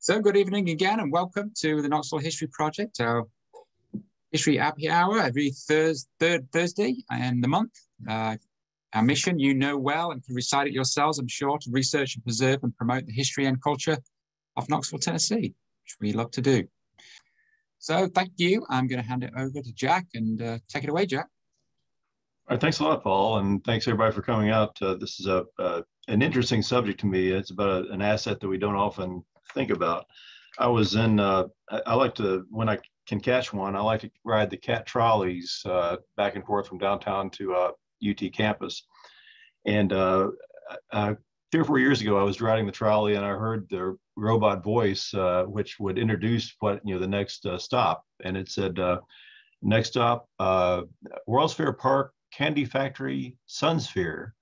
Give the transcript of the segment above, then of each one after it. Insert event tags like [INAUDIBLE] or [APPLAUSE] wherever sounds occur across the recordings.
So good evening again and welcome to the Knoxville History Project, our history happy hour every Thursday, third Thursday in the month. Uh, our mission, you know well and can recite it yourselves, I'm sure, to research and preserve and promote the history and culture of Knoxville, Tennessee, which we love to do. So thank you. I'm going to hand it over to Jack and uh, take it away, Jack. All right, thanks a lot, Paul, and thanks everybody for coming out. Uh, this is a uh, an interesting subject to me. It's about a, an asset that we don't often think about. I was in. Uh, I, like to when I can catch one. I like to ride the KAT trolleys uh, back and forth from downtown to UT uh, campus. And uh, three or four years ago, I was riding the trolley and I heard the robot voice, which would introduce what you know the next stop, and it said. Next stop, World's Fair Park Candy Factory Sunsphere.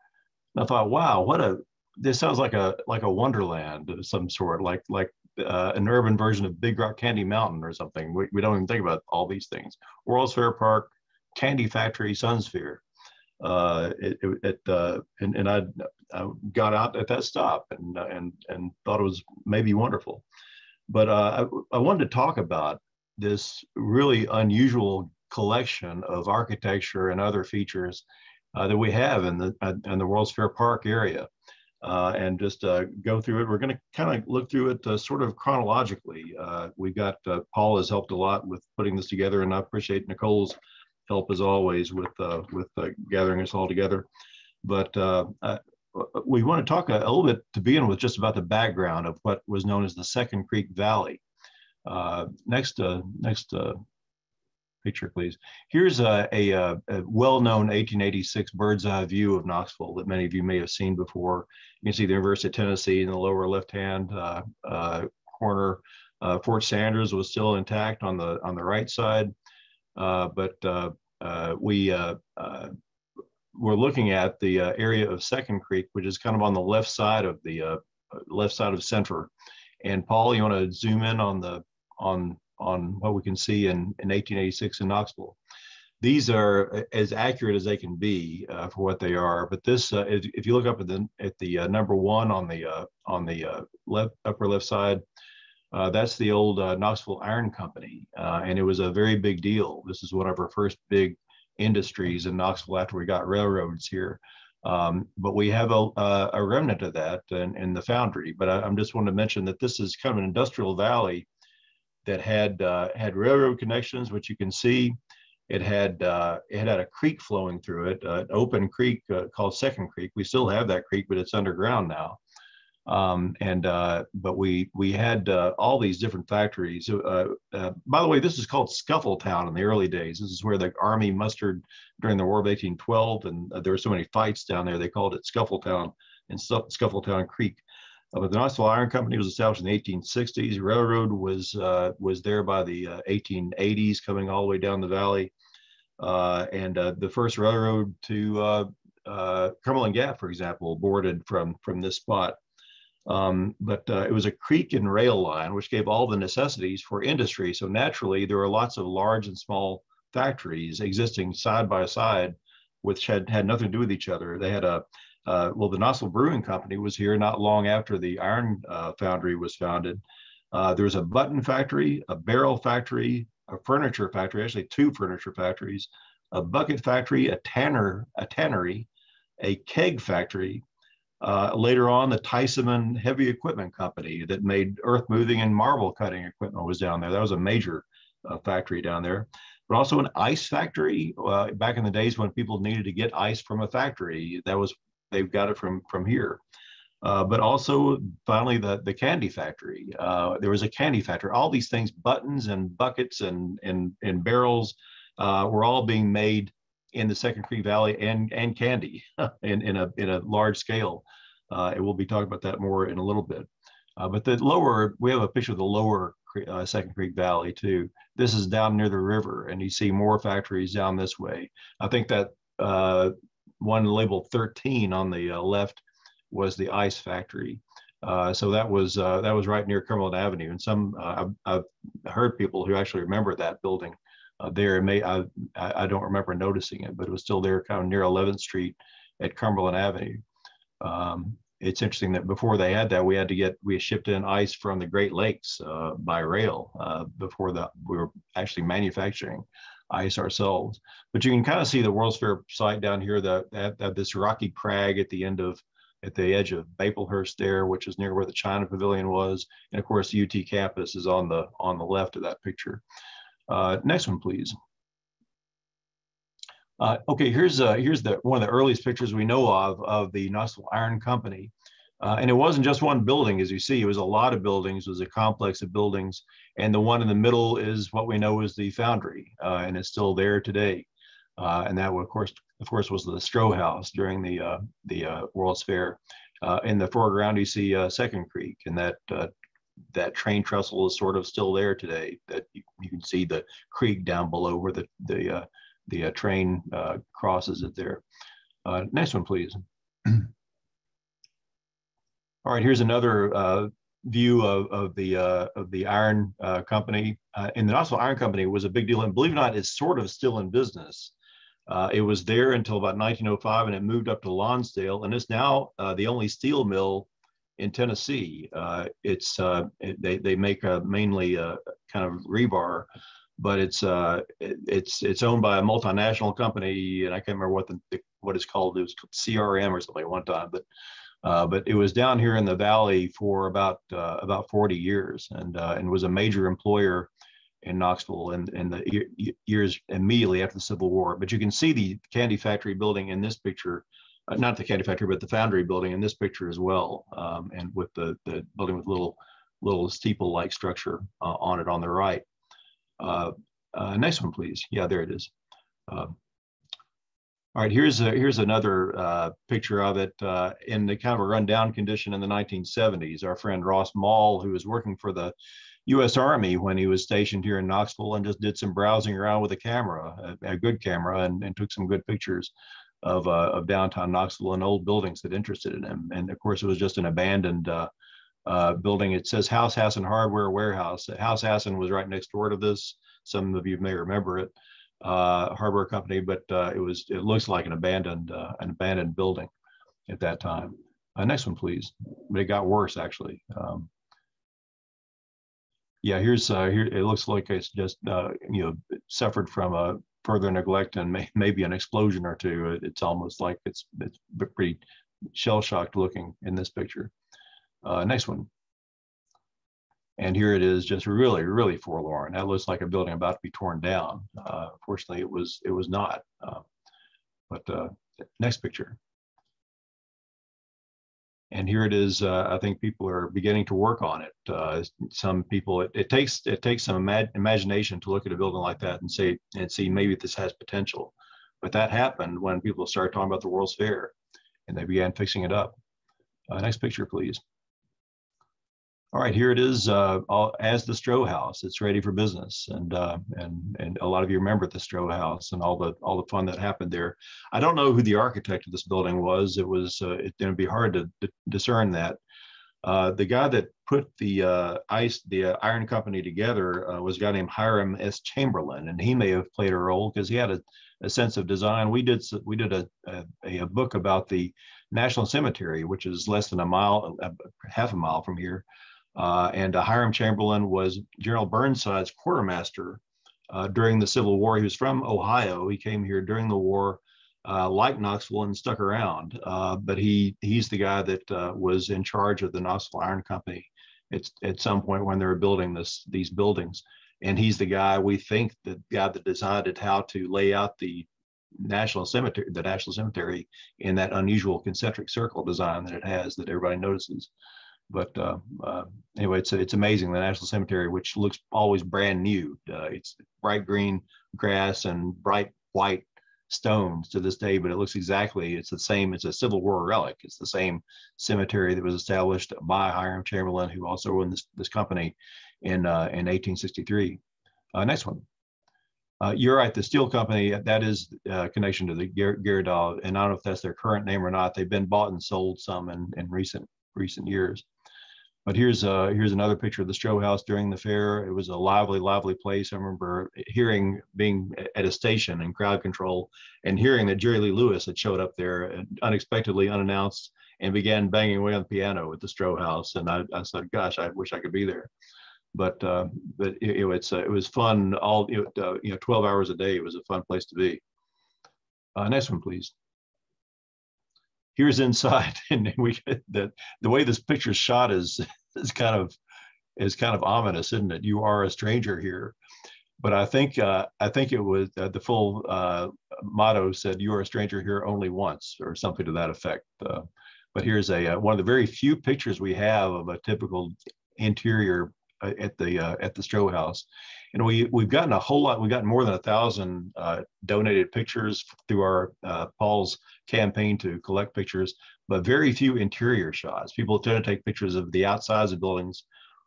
And I thought, wow, what a this sounds like a like a wonderland of some sort, like like uh, an urban version of Big Rock Candy Mountain or something. We, we don't even think about all these things. World's Fair Park, Candy Factory, Sunsphere. Uh, it, it, uh, and, and I, I, got out at that stop and and and thought it was maybe wonderful, but uh, I, I wanted to talk about this really unusual collection of architecture and other features uh, that we have in the uh, in the World's Fair Park area, uh, and just uh, go through it. We're going to kind of look through it uh, sort of chronologically. Uh, we got Paul has helped a lot with putting this together, and I appreciate Nicole's help as always with with gathering us all together. But we want to talk a, a, little bit to begin with just about the background of what was known as the Second Creek Valley. next, next picture, please. Here's a, a, a well-known 1886 bird's eye view of Knoxville that many of you may have seen before. You can see the University of Tennessee in the lower left-hand uh, uh, corner. Uh, Fort Sanders was still intact on the on the right side, uh, but uh, uh, we we're looking at the area of Second Creek, which is kind of on the left side of the left side of Center. And Paul, you want to zoom in on the on on what we can see in, in 1886 in Knoxville. These are as accurate as they can be uh, for what they are. But this, uh, if you look up at the at the uh, number one on the uh, on the uh, left upper left side, uh, that's the old Knoxville Iron Company, and it was a very big deal. This is one of our first big industries in Knoxville after we got railroads here. Um, but we have a, a remnant of that in, in the foundry. But I, am just want to mention that this is kind of an industrial valley that had uh, had railroad connections, which you can see. It had uh, it had a creek flowing through it, uh, an open creek uh, called Second Creek. We still have that creek, but it's underground now. Um, and uh, but we we had all these different factories. by the way, this is called Scuffle Town in the early days. This is where the army mustered during the War of 1812, and there were so many fights down there. They called it Scuffle Town and Scuffle Town Creek. Uh, but the Knoxville Iron Company was established in the 1860s. Railroad was uh, was there by the uh, 1880s, coming all the way down the valley. Uh, and uh, the first railroad to uh, Cumberland Gap, for example, boarded from from this spot. Um, but it was a creek and rail line, which gave all the necessities for industry. So naturally, there were lots of large and small factories existing side by side, which had had nothing to do with each other. They had a uh, well, the Knoxville Brewing Company was here not long after the iron uh, foundry was founded. Uh, was a button factory, a barrel factory, a furniture factory, actually two furniture factories, a bucket factory, a tanner, a tannery, a keg factory. Uh, later on, the Tyson Heavy Equipment Company that made earth moving and marble cutting equipment was down there. That was a major uh, factory down there but also an ice factory. Uh, back in the days when people needed to get ice from a factory, that was they've got it from from here. Uh, but also finally the the candy factory. Uh, there was a candy factory. All these things, buttons and buckets and and and barrels, uh, were all being made in the Second Creek Valley and and candy [LAUGHS] in in a in a large scale. Uh, and we'll be talking about that more in a little bit. Uh, but the lower, we have a picture of the lower uh, Second Creek Valley too. This is down near the river, and you see more factories down this way. I think that one labeled 13 on the uh, left was the ice factory. Uh, so that was uh, that was right near Cumberland Avenue, and some uh, I've, I've, heard people who actually remember that building uh, there. May I, I don't remember noticing it, but it was still there, kind of near 11th Street at Cumberland Avenue. Um, it's interesting that before they had that, we had to get we shipped in ice from the Great Lakes uh, by rail before that we were actually manufacturing ice ourselves. But you can kind of see the World's Fair site down here that, that, this rocky crag at the end of at the edge of Maplehurst there, which is near where the China Pavilion was, and of course the UT campus is on the on the left of that picture. Uh, next one, please. Uh, okay, here's uh, here's the one of the earliest pictures we know of of the Knoxville Iron Company. Uh, and it wasn't just one building, as you see, it was a lot of buildings, it was a complex of buildings. And the one in the middle is what we know as the foundry, uh, and it's still there today. Uh, and that, of course, of course, was the Stroh House during the uh, the uh, World's Fair. Uh, in the foreground, you see Second Creek, and that that train trestle is sort of still there today. That you, you can see the creek down below where the the the train crosses it there. next one, please. [CLEARS THROAT] All right, here's another uh, view of, of the uh, of the iron uh, company. Uh, and the Knoxville Iron Company was a big deal, and believe it or not, it's sort of still in business. Uh, it was there until about 1905, and it moved up to Lonsdale, and it's now uh, the only steel mill in Tennessee. it's it, they they make mainly kind of rebar, but it's it, it's it's owned by a multinational company, and I can't remember what the what it's called. It was CRM or something at one time, but uh, but it was down here in the valley for about uh, about 40 years, and uh, and was a major employer in Knoxville in, in the years immediately after the Civil War. But you can see the candy factory building in this picture, uh, not the candy factory, but the foundry building in this picture as well, um, and with the the building with little little steeple-like structure uh, on it on the right. Next one, please. Yeah, there it is. All right, here's a, here's another uh, picture of it uh, in the kind of a rundown condition in the 1970s. Our friend Ross Mall, who was working for the U.S. Army when he was stationed here in Knoxville, and just did some browsing around with a camera, a, a good camera, and, and, took some good pictures of uh, of downtown Knoxville and old buildings that interested in him. And of course, it was just an abandoned uh, uh, building. It says House Hasson Hardware Warehouse. House Hasson was right next door to this. Some of you may remember it uh, hardware company, but uh, it was it looks like an abandoned uh, an abandoned building at that time. Uh, next one, please. But it got worse actually. Um, yeah, here's uh, here. It looks like it's just uh, you know suffered from a further neglect and may, maybe an explosion or two. It's almost like it's it's pretty shell shocked looking in this picture. Uh next one. And here it is, just really, really forlorn. That looks like a building about to be torn down. Uh, fortunately, it was it was not. Uh, but uh, next picture. And here it is. Uh, I think people are beginning to work on it. Uh, some people, it, it, takes it takes some imag imagination to look at a building like that and say and see maybe this has potential. But that happened when people started talking about the World's Fair, and they began fixing it up. Uh, next picture, please. All right, here it is uh, all, as the Stroh House. It's ready for business, and uh, and and a lot of you remember the Stroh House and all the all the fun that happened there. I don't know who the architect of this building was. It was uh, it, it'd be hard to d- discern that. Uh, the guy that put the uh, ice the uh, iron company together was a guy named Hiram S. Chamberlain, and he may have played a role because he had a, a sense of design. We did we did a, a, a book about the National Cemetery, which is less than a mile, half a mile from here. Uh, and uh, Hiram Chamberlain was General Burnside's quartermaster uh, during the Civil War. He was from Ohio. He came here during the war, uh, like Knoxville, and stuck around. Uh, but he he's the guy that was in charge of the Knoxville Iron Company at, at some point when they were building this these buildings. And he's the guy we think the guy that decided how to lay out the national cemetery, the national cemetery, in that unusual concentric circle design that it has that everybody notices. But uh, uh, anyway, it's it's amazing the National Cemetery, which looks always brand new. Uh, it's bright green grass and bright white stones to this day, but it looks exactly it's the same. It's a Civil War relic. It's the same cemetery that was established by Hiram Chamberlain, who also owned this this company in uh, in 1863. Uh, next one. Uh, you're right. The steel company that is uh, connection to the Gerdau, and I don't know if that's their current name or not. They've been bought and sold some in, in recent recent years. But here's uh, here's another picture of the Stroh House during the fair. It was a lively, lively place. I remember hearing being at a station in crowd control and hearing that Jerry Lee Lewis had showed up there unexpectedly, unannounced, and began banging away on the piano at the Stroh House. And I, I said, "Gosh, I wish I could be there." But uh, but it, it, it's uh, it was fun. All you know, uh, you know, 12 hours a day. It was a fun place to be. Uh, next one, please. Here's inside, [LAUGHS] and we the the way this picture shot is [LAUGHS] is kind of is kind of ominous, isn't it? You are a stranger here but I think uh, I think it was uh, the full uh, motto said "You are a stranger here only once" or something to that effect. Uh, but here's a uh, one of the very few pictures we have of a typical interior uh, at the at the Stroh House, and we we've gotten a whole lot. We've gotten more than a thousand donated pictures through our Paul's campaign to collect pictures, but very few interior shots. People tend to take pictures of the outsides of buildings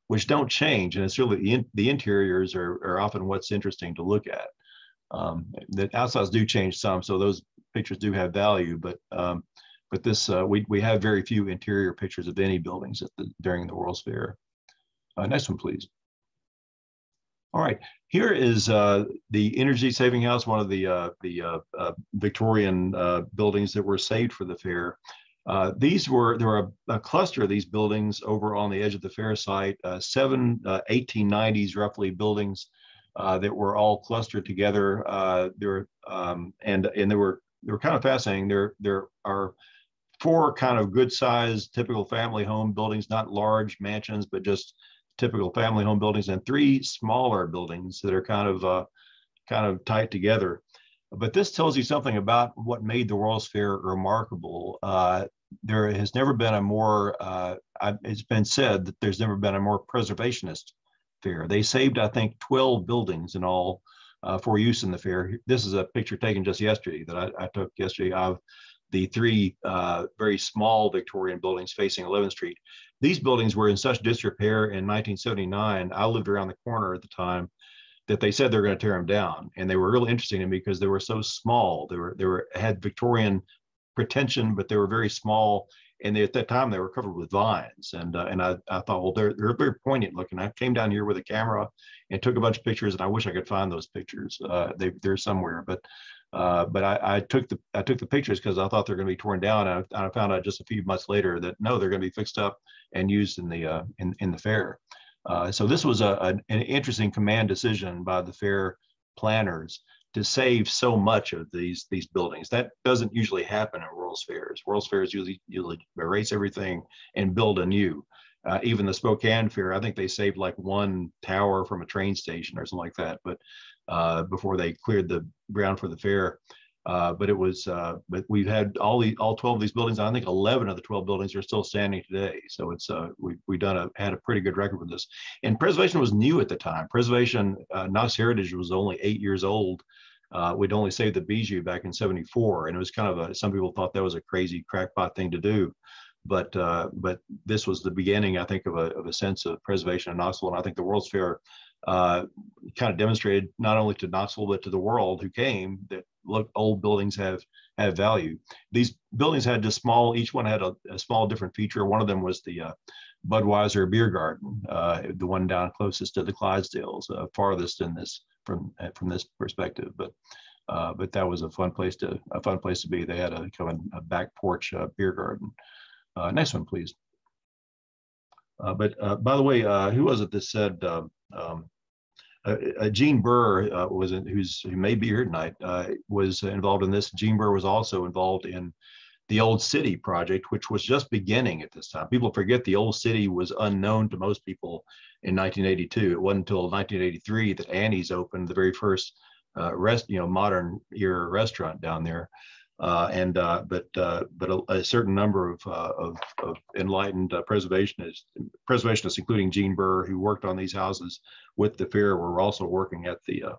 which don't change. And it's really the, in, the interiors are, are often what's interesting to look at. Um, the outsides do change some, so those pictures do have value, but um, but this uh, we we have very few interior pictures of any buildings the, during the World's Fair. Uh, next one, please. All right, here is uh, the Energy Saving House, one of the uh, the uh, uh, Victorian buildings that were saved for the fair. Uh, these were, there were a, a, cluster of these buildings over on the edge of the fair site, uh, seven uh, 1890s roughly buildings uh, that were all clustered together. Uh, there, um, and, and they were, they were kind of fascinating. There, there are four kind of good sized typical family home buildings, not large mansions, but just typical family home buildings and three smaller buildings that are kind of, kind of tight together. But this tells you something about what made the World's Fair remarkable. Uh, there has never been a more, uh, it's been said that there's never been a more preservationist fair. They saved, I think, 12 buildings in all uh, for use in the fair. This is a picture taken just yesterday that I, I took yesterday of the three uh, very small Victorian buildings facing 11th Street. These buildings were in such disrepair in 1979. I lived around the corner at the time that they said they're going to tear them down, and they were really interesting to me because they were so small. They were they were had Victorian pretension, but they were very small. And they, at that time, they were covered with vines. And uh, and I, I thought, well, they're, they're very poignant looking. I came down here with a camera and took a bunch of pictures, and I wish I could find those pictures. Uh, they, they're somewhere, but uh, but I, I, took the I took the pictures because I thought they're going to be torn down, and I, I, found out just a few months later that no, they're going to be fixed up and used in the uh, in in the fair. Uh, so this was a, an, an interesting command decision by the fair planners to save so much of these these buildings. That doesn't usually happen at World's Fairs. World's Fairs usually usually erase everything and build anew. Uh, even the Spokane Fair, I think they saved like one tower from a train station or something like that. But uh, before they cleared the ground for the fair, uh, but it was, uh, but we've had all the all 12 of these buildings. I think 11 of the 12 buildings are still standing today. So it's uh, we we done a had a pretty good record with this. And preservation was new at the time. Preservation uh, Knox Heritage was only eight years old. Uh, we'd only saved the Bijou back in '74, and it was kind of a. Some people thought that was a crazy crackpot thing to do, but uh, but this was the beginning, I think, of a of a sense of preservation in Knoxville. And I think the World's Fair uh, kind of demonstrated not only to Knoxville but to the world who came that look old buildings have have value. These buildings had just small. Each one had a, a small different feature. One of them was the uh, Budweiser beer garden, uh, the one down closest to the Clydesdales, uh, farthest in this from uh, from this perspective. But uh, but that was a fun place to a fun place to be. They had a kind of a back porch beer garden. next one, please. But by the way, who was it that said? Um, um, uh, uh, Gene Burr uh, was in, who's who may be here tonight uh, was involved in this. Gene Burr was also involved in the Old City project, which was just beginning at this time. People forget the Old City was unknown to most people in 1982. It wasn't until 1983 that Annie's opened, the very first uh, rest, you know, modern era restaurant down there. Uh, and uh, but uh, but a, a, certain number of, uh, of, of, enlightened uh, preservationists, preservationists, including Gene Burr, who worked on these houses with the fair, were also working at the uh,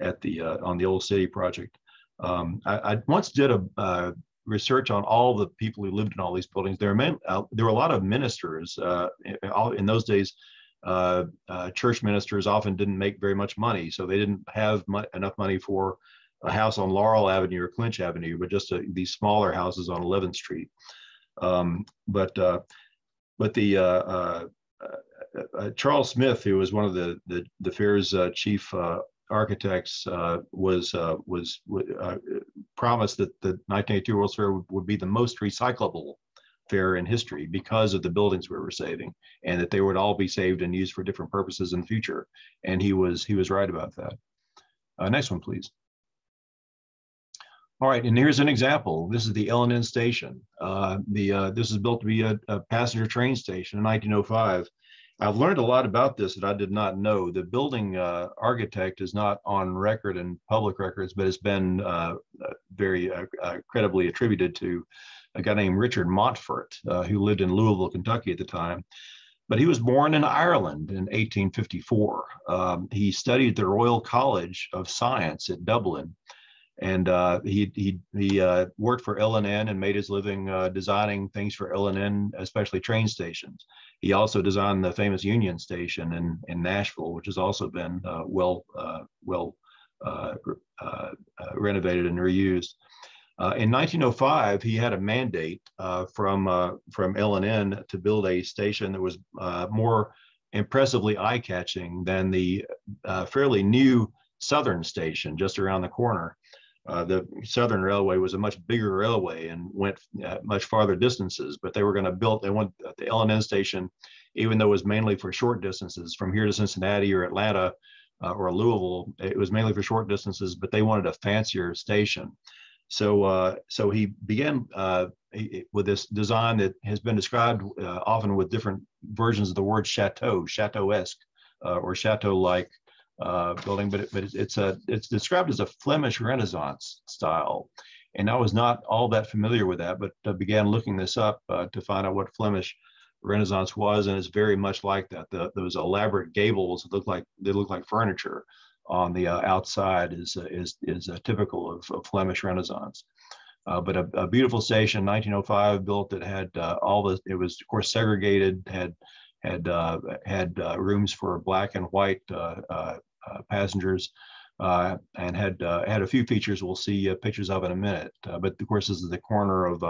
at the on the Old City project. Um, I, I, once did a research on all the people who lived in all these buildings. There, men, there were a lot of ministers in, in those days. church ministers often didn't make very much money, so they didn't have enough money for a house on Laurel Avenue or Clinch Avenue, but just a, these smaller houses on 11th Street. Um, but uh, but the uh, uh, uh Charles Smith, who was one of the the, the fair's uh, chief uh, architects, was was promised that the 1982 World's Fair would, would, be the most recyclable fair in history because of the buildings we were saving and that they would all be saved and used for different purposes in the future. And he was he was right about that. Uh, next one, please. All right, and here's an example. This is the L&N station. Uh, the uh, this is built to be a, a, passenger train station in 1905. I've learned a lot about this that I did not know. The building uh, architect is not on record in public records, but it's been uh, uh, very credibly attributed to a guy named Richard Montfort, who lived in Louisville, Kentucky at the time. But he was born in Ireland in 1854. Um, he studied at the Royal College of Science at Dublin and uh, he he he uh, worked for L&N and made his living uh, designing things for L&N, especially train stations. He also designed the famous Union Station in in Nashville, which has also been uh, well uh, well uh, renovated and reused. in 1905, he had a mandate from from L&N to build a station that was more impressively eye-catching than the fairly new Southern Station just around the corner. Uh, the Southern Railway was a much bigger railway and went uh, much farther distances, but they were going to build, they went at the L&N station, even though it was mainly for short distances from here to Cincinnati or Atlanta uh, or Louisville, it was mainly for short distances, but they wanted a fancier station. So, uh, so he began uh, with this design that has been described often with different versions of the word chateau, chateau-esque or chateau-like uh, building, but, it, but it's a it's described as a Flemish Renaissance style, and I was not all that familiar with that, but uh, began looking this up uh, to find out what Flemish Renaissance was, and it's very much like that. The, those elaborate gables look like they look like furniture on the uh, outside is uh, is is typical of, of, Flemish Renaissance. but a, a, beautiful station, 1905, built that had all the. It was of course segregated, had had uh, had uh, rooms for black and white uh, uh, passengers. Uh, and had uh, had a few features we'll see pictures of in a minute. but of course, this is the corner of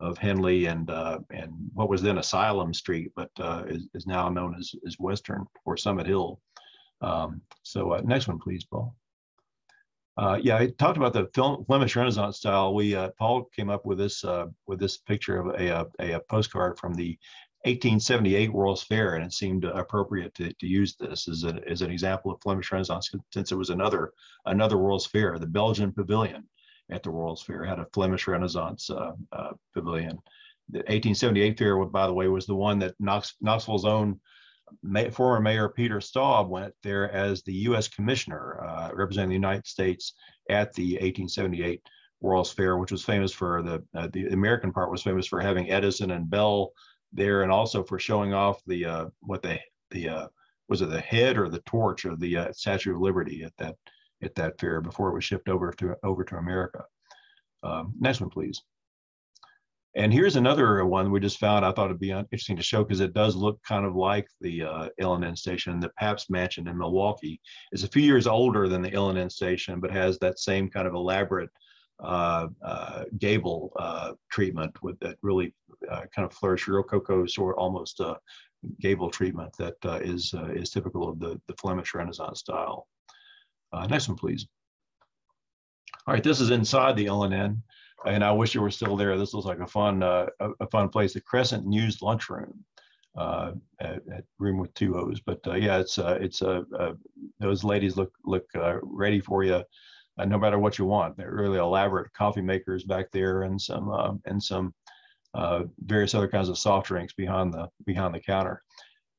of Henley and and what was then Asylum Street, but is, is now known as, as Western or Summit Hill. Um, so next one, please, Paul. Uh, yeah, I talked about the film, Flemish Renaissance style. We uh, Paul came up with this uh, with this picture of a, a, a, postcard from the 1878 World's Fair, and it seemed appropriate to, to use this as, a, as an example of Flemish Renaissance, since it was another another World's Fair. The Belgian Pavilion at the World's Fair had a Flemish Renaissance uh, uh, pavilion. The 1878 fair, by the way, was the one that Knox, Knoxville's own May, former Mayor Peter Staub went there as the U.S. Commissioner uh, representing the United States at the 1878 World's Fair, which was famous for the uh, the American part was famous for having Edison and Bell there, and also for showing off the uh, what the the uh, was it the head or the torch of the uh, Statue of Liberty at that at that fair before it was shipped over to over to America. Um, next one, please. And here's another one we just found. I thought it'd be interesting to show because it does look kind of like the uh, L&N station. The Pabst Mansion in Milwaukee is a few years older than the L&N station, but has that same kind of elaborate uh, uh, gable uh, treatment with that really uh, kind of flourish Rococo sort almost uh, gable treatment that uh, is is typical of the, the Flemish Renaissance style. next one, please. All right, this is inside the L&N, I wish you were still there. This looks like a fun a, a, fun place. The Crescent News Lunchroom. Uh, at, at, room with two O's. But uh, yeah, it's uh, it's those ladies look look ready for you uh, no matter what you want. They're really elaborate coffee makers back there and some uh, and some uh, various other kinds of soft drinks behind the behind the counter.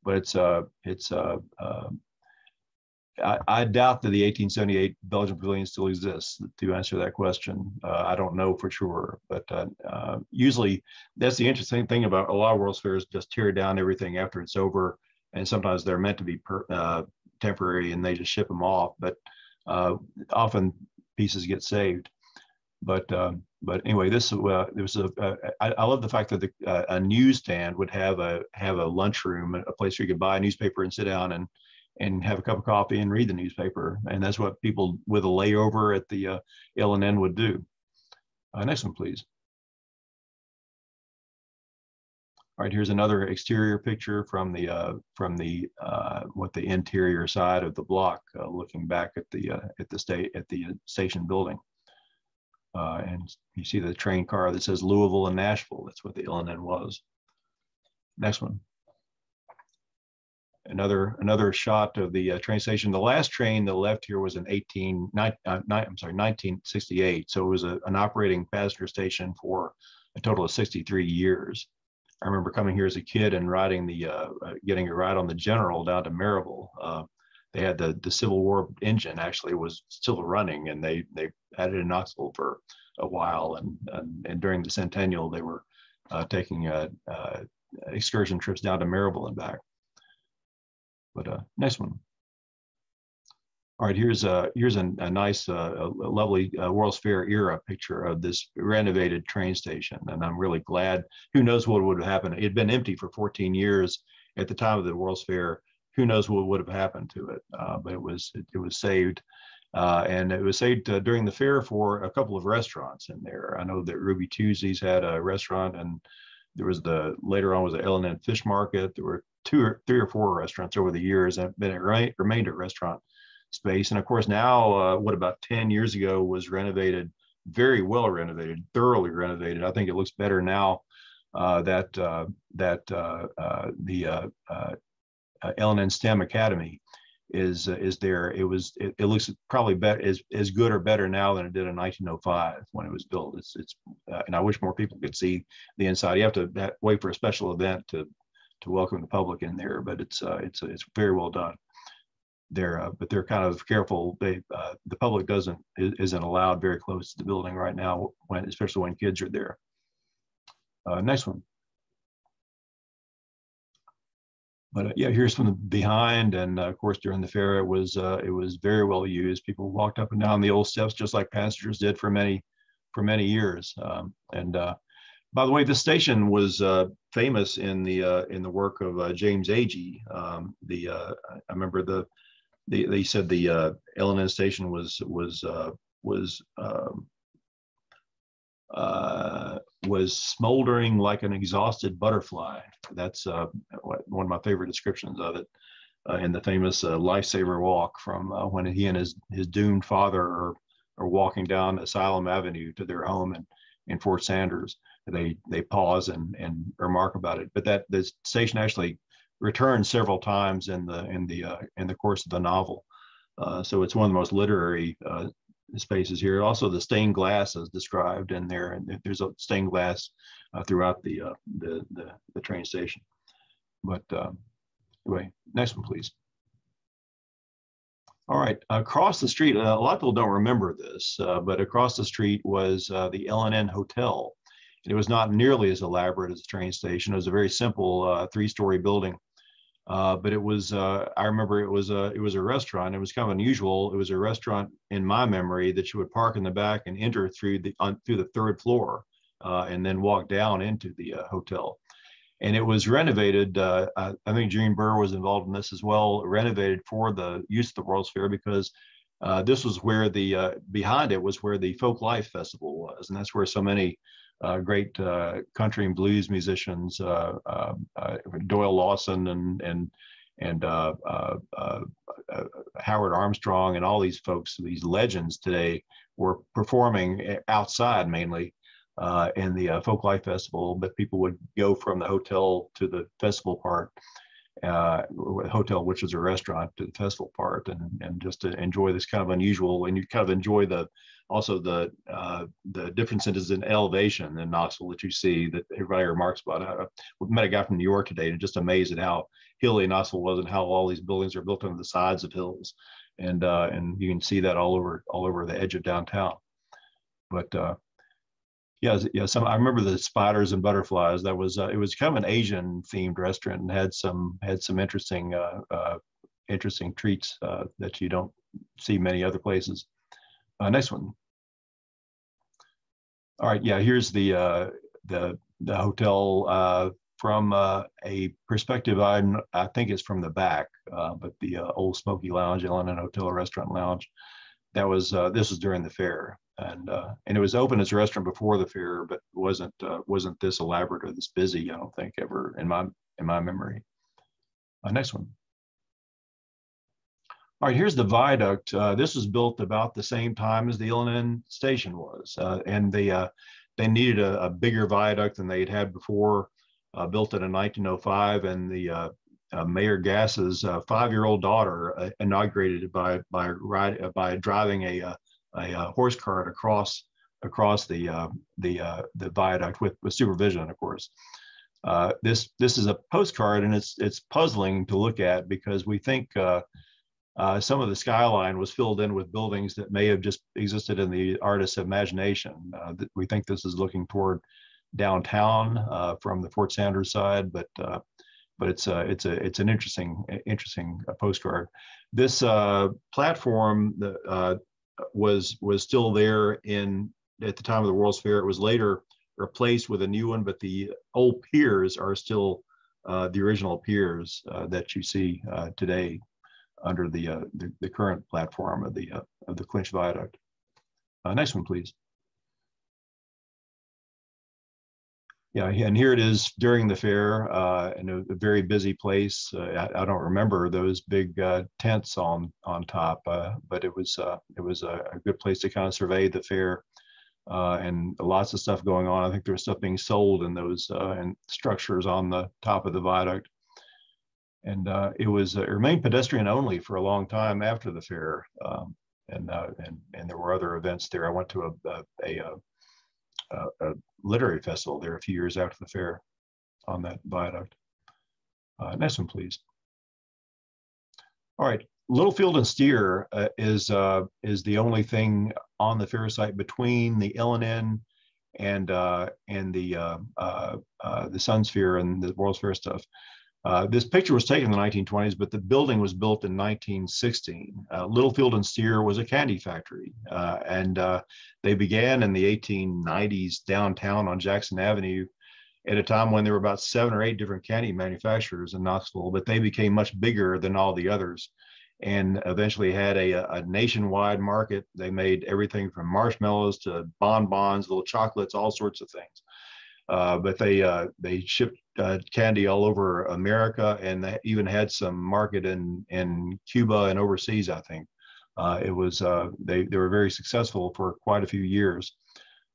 But it's uh it's uh, uh I, I, doubt that the 1878 Belgian Pavilion still exists. To answer that question, uh, I don't know for sure. But uh, uh, usually, that's the interesting thing about a lot of World's Fairs. Just tear down everything after it's over, and sometimes they're meant to be per, temporary, and they just ship them off. But uh, often pieces get saved. But um, but anyway, this uh, there was a. Uh, I, I love the fact that the, uh, a newsstand would have a have a lunchroom, a place where you could buy a newspaper and sit down and and have a cup of coffee and read the newspaper, and that's what people with a layover at the uh, L&N would do. Uh, next one, please. All right, here's another exterior picture from the uh, from the uh, what the interior side of the block, uh, looking back at the uh, at the state at the station building. Uh, and you see the train car that says Louisville and Nashville. That's what the L&N was. Next one. Another another shot of the uh, train station. The last train that left here was in 18, nine, nine, I'm sorry, 1968. So it was a, an operating passenger station for a total of 63 years. I remember coming here as a kid and riding the, uh, uh getting a ride on the General down to Maryville. Uh, they had the the Civil War engine actually was still running, and they they had it in Knoxville for a while, and and, and during the centennial they were uh, taking uh, uh, excursion trips down to Maryville and back. But uh, nice one. All right, here's a here's a, a nice, uh, a lovely uh, World's Fair era picture of this renovated train station, and I'm really glad. Who knows what would have happened? It had been empty for 14 years at the time of the World's Fair. Who knows what would have happened to it? Uh, but it was it, it was saved, uh, and it was saved uh, during the fair for a couple of restaurants in there. I know that Ruby Tuesdays had a restaurant, and there was the later on was the L&N Fish Market. There were two or three or four restaurants over the years, and then it re- remained a restaurant space. And of course, now uh, what about 10 years ago was renovated, very well renovated, thoroughly renovated. I think it looks better now uh, that uh, that uh, uh, the uh, L&N STEM Academy is is there. It was it, it looks probably better as as good or better now than it did in 1905 when it was built. It's it's and I wish more people could see the inside. You have to wait for a special event to to welcome the public in there, but it's it's it's very well done there, uh, but they're kind of careful. They uh, the public doesn't isn't allowed very close to the building right now, when especially when kids are there. Uh, next one. But uh, yeah, here's from the behind, and uh, of course during the fair it was uh, it was very well used. People walked up and down the old steps just like passengers did for many for many years. Um, and by the way, this station was famous in the in the work of James Agee. Um, the I remember the they, they said the uh, L&N station was was uh, was um, uh, was smoldering like an exhausted butterfly. That's uh, one of my favorite descriptions of it uh, in the famous uh, lifesaver walk from uh, when he and his his doomed father are, are walking down Asylum Avenue to their home in, in Fort Sanders. They they pause and and remark about it. But that the station actually returned several times in the in the uh, in the course of the novel. Uh, so it's one of the most literary uh, spaces here. Also, the stained glass is described in there, and there's a stained glass uh, throughout the, uh, the, the the train station. But um, anyway, next one, please. All right, across the street, a lot of people don't remember this, but across the street was the L&N Hotel. It was not nearly as elaborate as a train station. It was a very simple uh, three-story building uh, but it was uh, I remember it was a it was a restaurant. It was kind of unusual. It was a restaurant in my memory that you would park in the back and enter through the on, through the third floor, uh, and then walk down into the uh, hotel. And it was renovated. Uh, I, I, think Gene Burr was involved in this as well. Renovated for the use of the World's Fair because this was where the behind it was where the Folk Life Festival was, and that's where so many uh, great uh, country and blues musicians, uh, um, uh Doyle Lawson and and and uh, uh, Howard Armstrong and all these folks, these legends today, were performing outside mainly in the Folk Life Festival. But people would go from the hotel to the festival part. Uh, hotel, which is a restaurant, to the festival part, and and just to enjoy this kind of unusual, and you kind of enjoy the also the uh, the differences in elevation in Knoxville that you see that everybody remarks about. I we met a guy from New York today and just amazed at how hilly Knoxville was and how all these buildings are built on the sides of hills, and uh, and you can see that all over all over the edge of downtown. But uh, yeah, yeah. Some I remember the spiders and butterflies. That was uh, it was kind of an Asian themed restaurant and had some had some interesting uh, uh, interesting treats uh, that you don't see many other places. Uh, next one. All right, yeah, here's the uh, the the hotel from a perspective. I I think it's from the back, but the old Smoky Lounge, L&N Hotel Restaurant Lounge. That was this was during the fair, and uh, and it was open as a restaurant before the fair, but wasn't uh, wasn't this elaborate or this busy. I don't think ever in my in my memory. Uh, next one. All right, here's the viaduct. Uh, this was built about the same time as the L&N station was, uh, and they uh, they needed a, a, bigger viaduct than they had had before. Built it in 1905, and the Mayor Gass's five-year-old daughter inaugurated it by by ride, by driving a, a, horse cart across across the the the viaduct with with supervision, of course. this this is a postcard, and it's it's puzzling to look at because we think uh, some of the skyline was filled in with buildings that may have just existed in the artist's imagination. Uh, we think this is looking toward downtown uh, from the Fort Sanders side, but uh, but it's a, it's a it's an interesting interesting uh, postcard. This uh, platform was was still there in at the time of the World's Fair. It was later replaced with a new one, but the old piers are still the original piers that you see today under the, uh, the, the, current platform of the, uh, of the Clinch Viaduct. Uh, next one, please. Yeah, and here it is during the fair uh, in a, a very busy place. Uh, I, I, don't remember those big uh, tents on on top, uh, but it was uh, it was a, a, good place to kind of survey the fair uh, and lots of stuff going on. I think there was stuff being sold in those and structures on the top of the viaduct and it was it remained pedestrian only for a long time after the fair. Um, and, and and there were other events there. I went to a a, a, a, a literary festival there a few years after the fair on that viaduct. Uh, next one, please. All right, Littlefield and Steere uh, is uh, is the only thing on the fair site between the L&N and uh, and the uh, uh, uh, the Sun Sphere and the World's Fair stuff. Uh, this picture was taken in the 1920s, but the building was built in 1916. Uh, Littlefield and Steere was a candy factory, uh, and uh, they began in the 1890s downtown on Jackson Avenue at a time when there were about seven or eight different candy manufacturers in Knoxville, but they became much bigger than all the others and eventually had a, a nationwide market. They made everything from marshmallows to bonbons, little chocolates, all sorts of things. Uh, but they uh, they shipped uh, candy all over America, and they even had some market in in Cuba and overseas. I think uh, it was uh, they they were very successful for quite a few years.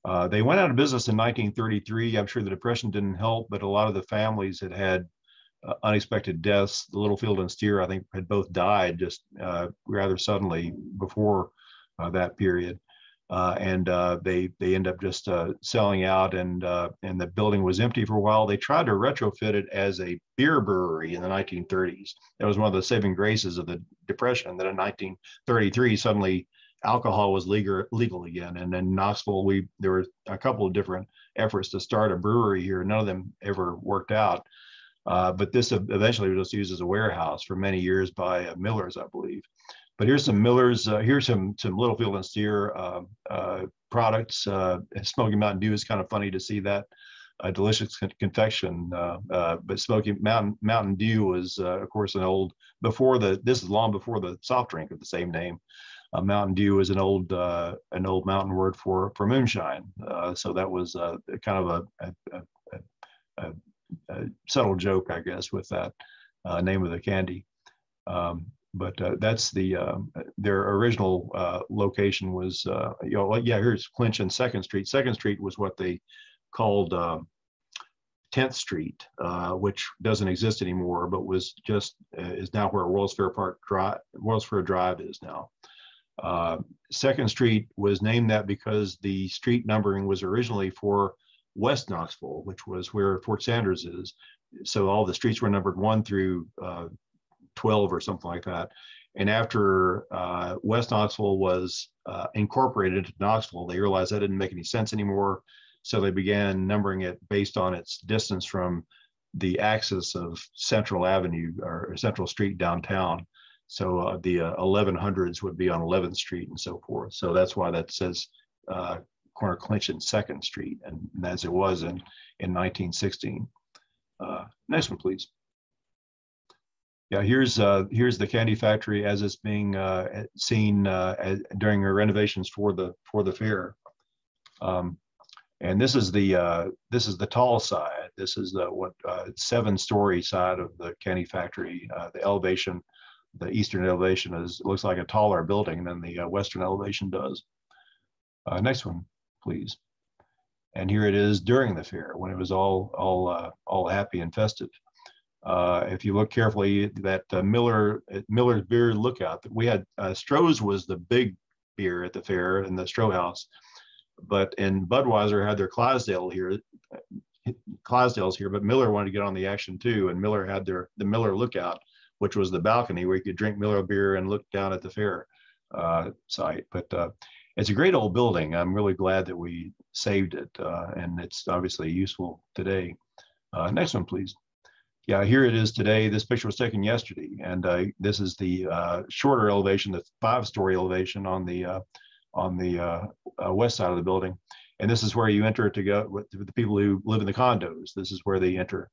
Uh, they went out of business in 1933. I'm sure the depression didn't help, but a lot of the families had had unexpected deaths. The Littlefield and Steere, I think, had both died just rather suddenly before that period uh, and uh, they they end up just uh, selling out, and uh, and the building was empty for a while. They tried to retrofit it as a beer brewery in the 1930s. That was one of the saving graces of the Depression. That in 1933 suddenly alcohol was legal legal again, and in Knoxville we there were a couple of different efforts to start a brewery here. None of them ever worked out. Uh, but this eventually was just used as a warehouse for many years by uh, Miller's, I believe. But here's some Miller's, uh, here's some some Littlefield and Steere uh, uh, products. Uh, Smoky Mountain Dew is kind of funny to see that. A delicious confection, uh, uh, but Smoky Mountain Mountain Dew was, of course, an old before the. This is long before the soft drink of the same name. Mountain Dew is an old an old mountain word for for moonshine. so that was kind of a, a, a, a, subtle joke, I guess, with that name of the candy. Um, but uh, that's the uh, their original uh, location was uh, you know yeah here's Clinch and Second Street. Second Street was what they called 10th um, Street, uh, which doesn't exist anymore, but was just uh, is now where World's Fair Park Drive, World's Fair Drive is now. Second Street was named that because the street numbering was originally for West Knoxville, which was where Fort Sanders is. So all the streets were numbered one through 12 or something like that. And after uh, West Knoxville was uh, incorporated into Knoxville, they realized that didn't make any sense anymore. So they began numbering it based on its distance from the axis of Central Avenue or Central Street downtown. So uh, the uh, 1100s would be on 11th Street and so forth. So that's why that says uh, corner Clinch and Second Street, and as it was in in 1916. Uh, next one, please. Yeah, here's uh, here's the candy factory as it's being uh, seen uh, as, during the renovations for the for the fair. Um, and this is the uh, this is the tall side. This is the what uh, seven story side of the candy factory. Uh, the elevation the eastern elevation is looks like a taller building than the uh, western elevation does. Uh, next one, please. And here it is during the fair when it was all all uh, all happy and festive. Uh, if you look carefully, that uh, Miller Miller's Beer Lookout, that we had uh, Stroh's was the big beer at the fair in the Stroh House, but and Budweiser had their Clydesdale here, Clydesdale's here, but Miller wanted to get on the action too, and Miller had their the Miller Lookout, which was the balcony where you could drink Miller beer and look down at the fair uh, site. But uh, it's a great old building. I'm really glad that we saved it, uh, and it's obviously useful today. Uh, next one, please. Yeah, here it is today. This picture was taken yesterday, and uh, this is the uh, shorter elevation, the five-story elevation on the on the west side of the building. And this is where you enter to go with the people who live in the condos. This is where they enter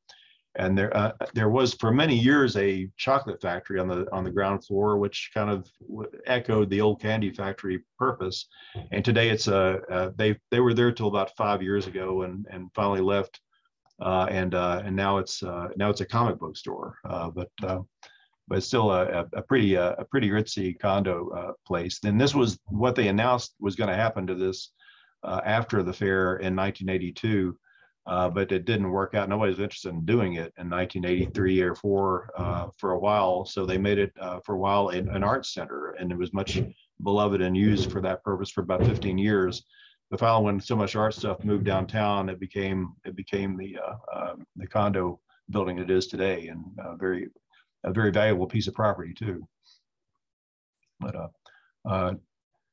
and there uh, there was for many years a chocolate factory on the on the ground floor which kind of echoed the old candy factory purpose and today it's a they they were there till about five years ago and and finally left uh, and uh, and now it's uh, now it's a comic book store uh, but uh, but still a, a pretty a pretty ritzy condo place then this was what they announced was going to happen to this after the fair in 1982 uh, but it didn't work out. Nobody was interested in doing it in 1983 or four uh, for a while. So they made it uh, for a while in an art center, and it was much beloved and used for that purpose for about 15 years. The following, when so much art stuff moved downtown, it became it became the uh, um, the condo building it is today, and very a very valuable piece of property too. But uh, uh,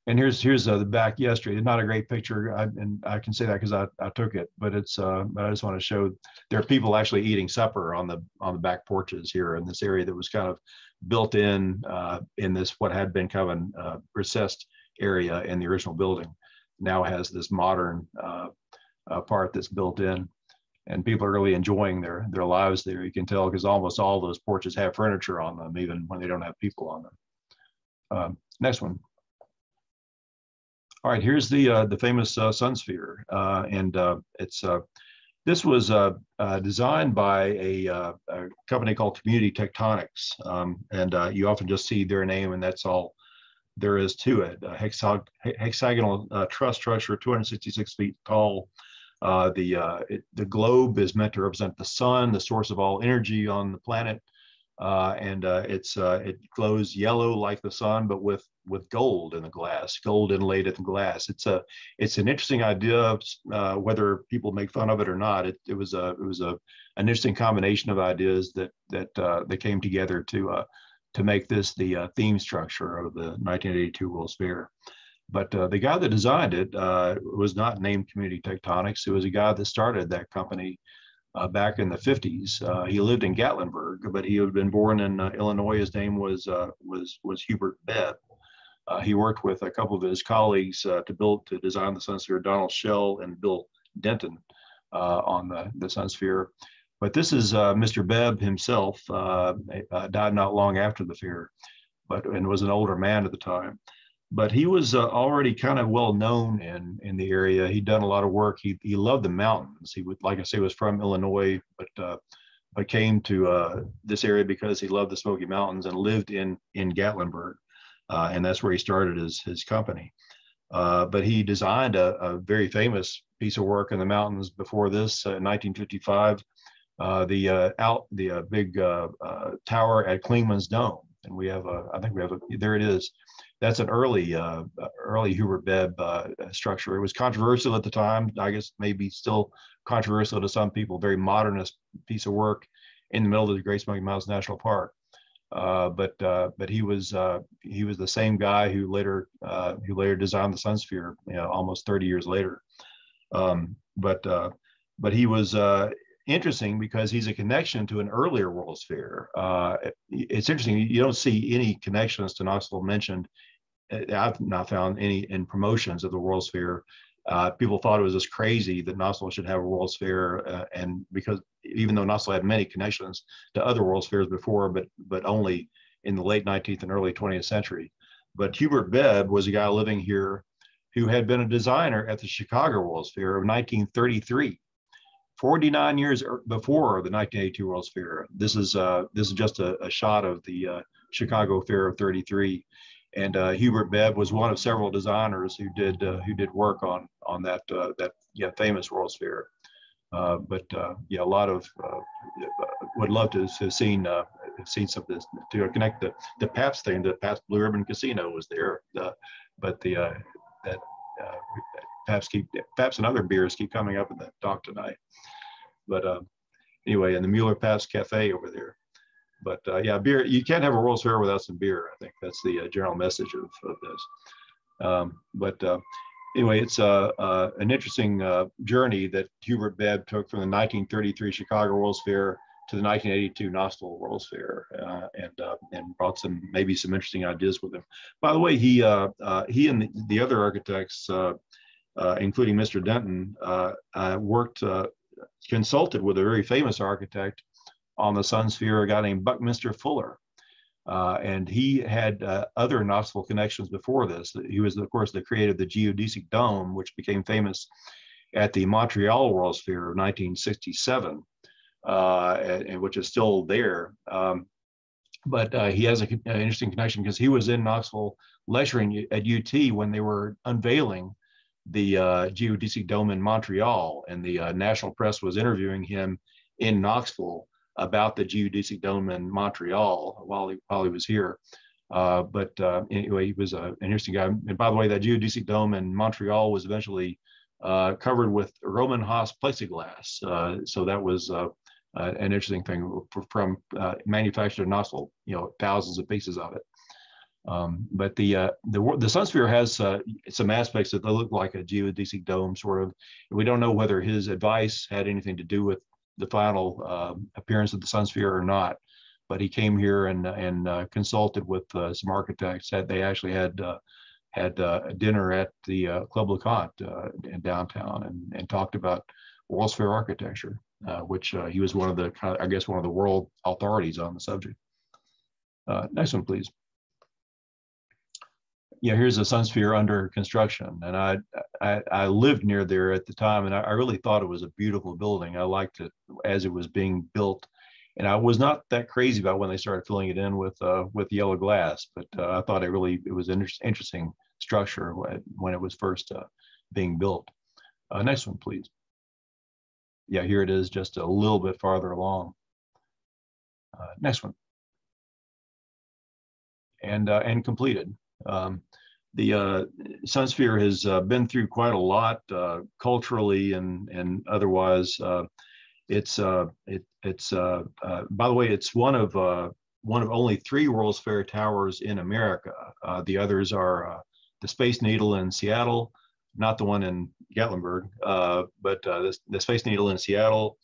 and here's here's uh, the back yesterday. Not a great picture, I, and I can say that because I, I took it. But it's uh, I just want to show there are people actually eating supper on the on the back porches here in this area that was kind of built in uh, in this what had been kind of a uh, recessed area in the original building. Now has this modern uh, uh, part that's built in, and people are really enjoying their their lives there. You can tell because almost all those porches have furniture on them, even when they don't have people on them. Um, next one. All right, here's the uh, the famous uh, Sun Sphere, uh, and uh, it's uh, this was uh, designed by a, a, company called Community Tectonics, um, and you often just see their name, and that's all there is to it. Hexag hexagonal truss structure, 266 feet tall. the it, the globe is meant to represent the sun, the source of all energy on the planet uh, and uh, it's uh, it glows yellow like the sun, but with with gold in the glass, gold inlaid in the glass. It's a it's an interesting idea. Uh, whether people make fun of it or not, it, it was a it was a an interesting combination of ideas that that uh, that came together to uh, to make this the theme structure of the 1982 World's Fair. But the guy that designed it was not named Community Tectonics. It was a guy that started that company uh, back in the 50s. Uh, he lived in Gatlinburg, but he had been born in uh, Illinois. His name was uh, was was Hubert Bebb. Uh, he worked with a couple of his colleagues uh, to build to design the Sun Sphere, Donald Shell and Bill Denton, on the the Sun Sphere. But this is Mr. Bebb himself. died not long after the fair, but and was an older man at the time but he was uh, already kind of well known in in the area. He'd done a lot of work. He he loved the mountains. He would, like I say, was from Illinois, but uh, but came to uh, this area because he loved the Smoky Mountains and lived in in Gatlinburg, uh, and that's where he started his his company. Uh, but he designed a, a, very famous piece of work in the mountains before this uh, in 1955, the out the big tower at Clingman's Dome, and we have a I think we have a there it is that's an early uh, early Hubert Bebb uh, structure. It was controversial at the time. I guess maybe still controversial to some people. Very modernist piece of work in the middle of the Great Smoky Mountains National Park. Uh, but uh, but he was uh, he was the same guy who later uh, who later designed the Sun Sphere. You know, almost 30 years later. Um, but but he was interesting because he's a connection to an earlier World's Fair. Uh, it's interesting. You don't see any connections to Knoxville mentioned uh, I've not found any in promotions of the World's Fair. Uh, people thought it was just crazy that Knoxville should have a World's Fair, uh, and because even though Knoxville had many connections to other World's Fairs before, but but only in the late 19th and early 20th century. But Hubert Bebb was a guy living here who had been a designer at the Chicago World's Fair of 1933. 49 years er, before the 1982 World's Fair. This is uh, this is just a, a shot of the uh, Chicago Fair of 33. And uh, Hubert Bebb was one of several designers who did uh, who did work on on that uh, that yeah famous World's Fair. but yeah, a lot of would love to have seen seen some of this to connect the the Pabst thing. The Pabst Blue Ribbon Casino was there, but the that Pabst keep Pabst and other beers keep coming up in the talk tonight. But uh, anyway, and the Mueller Pabst Cafe over there. But uh, yeah, beer. You can't have a World's Fair without some beer. I think that's the uh, general message of, of this. Um, but uh, anyway, it's uh, uh, an interesting journey that Hubert Bebb took from the 1933 Chicago World's Fair to the 1982 Knoxville World's Fair, uh, and uh, and brought some maybe some interesting ideas with him. By the way, he uh, he and the, the, other architects, including Mr. Denton, worked consulted with a very famous architect on the Sun Sphere, a guy named Buckminster Fuller. Uh, and he had uh, other Knoxville connections before this. He was, of course, the creator of the geodesic dome, which became famous at the Montreal World's Fair of 1967, uh, and, and, which is still there. Um, but uh, he has an interesting connection because he was in Knoxville lecturing at UT when they were unveiling the uh, geodesic dome in Montreal, and the uh, national press was interviewing him in Knoxville about the geodesic dome in Montreal while he while he was here. Uh, but uh, anyway, he was uh, an interesting guy. And by the way, that geodesic dome in Montreal was eventually uh, covered with Rohm and Haas plexiglass. So that was an interesting thing from manufactured Knoxville. You know, thousands of pieces of it. Um, but the uh, the the Sun Sphere has uh, some aspects that look like a geodesic dome, sort of. We don't know whether his advice had anything to do with the final uh, appearance of the Sun Sphere or not. But he came here and and uh, consulted with uh, some architects. That they actually had uh, had dinner at the Club LeConte in downtown and and talked about World's Fair architecture, which he was one of the I guess one of the world authorities on the subject. next one, please yeah, here's a sun sphere under construction. And I, I, I, lived near there at the time and I, I, really thought it was a beautiful building. I liked it as it was being built. And I was not that crazy about when they started filling it in with, uh, with yellow glass, but uh, I thought it really, it was an inter interesting structure when it was first uh, being built. Uh, next one, please. Yeah, here it is just a little bit farther along. Uh, next one. And, uh, and completed. Um, the uh, Sunsphere has uh, been through quite a lot uh, culturally and and otherwise. Uh, it's uh, it, it's uh, by the way, it's one of one of only three World's Fair towers in America. the others are the Space Needle in Seattle, not the one in Gatlinburg, but the, the Space Needle in Seattle,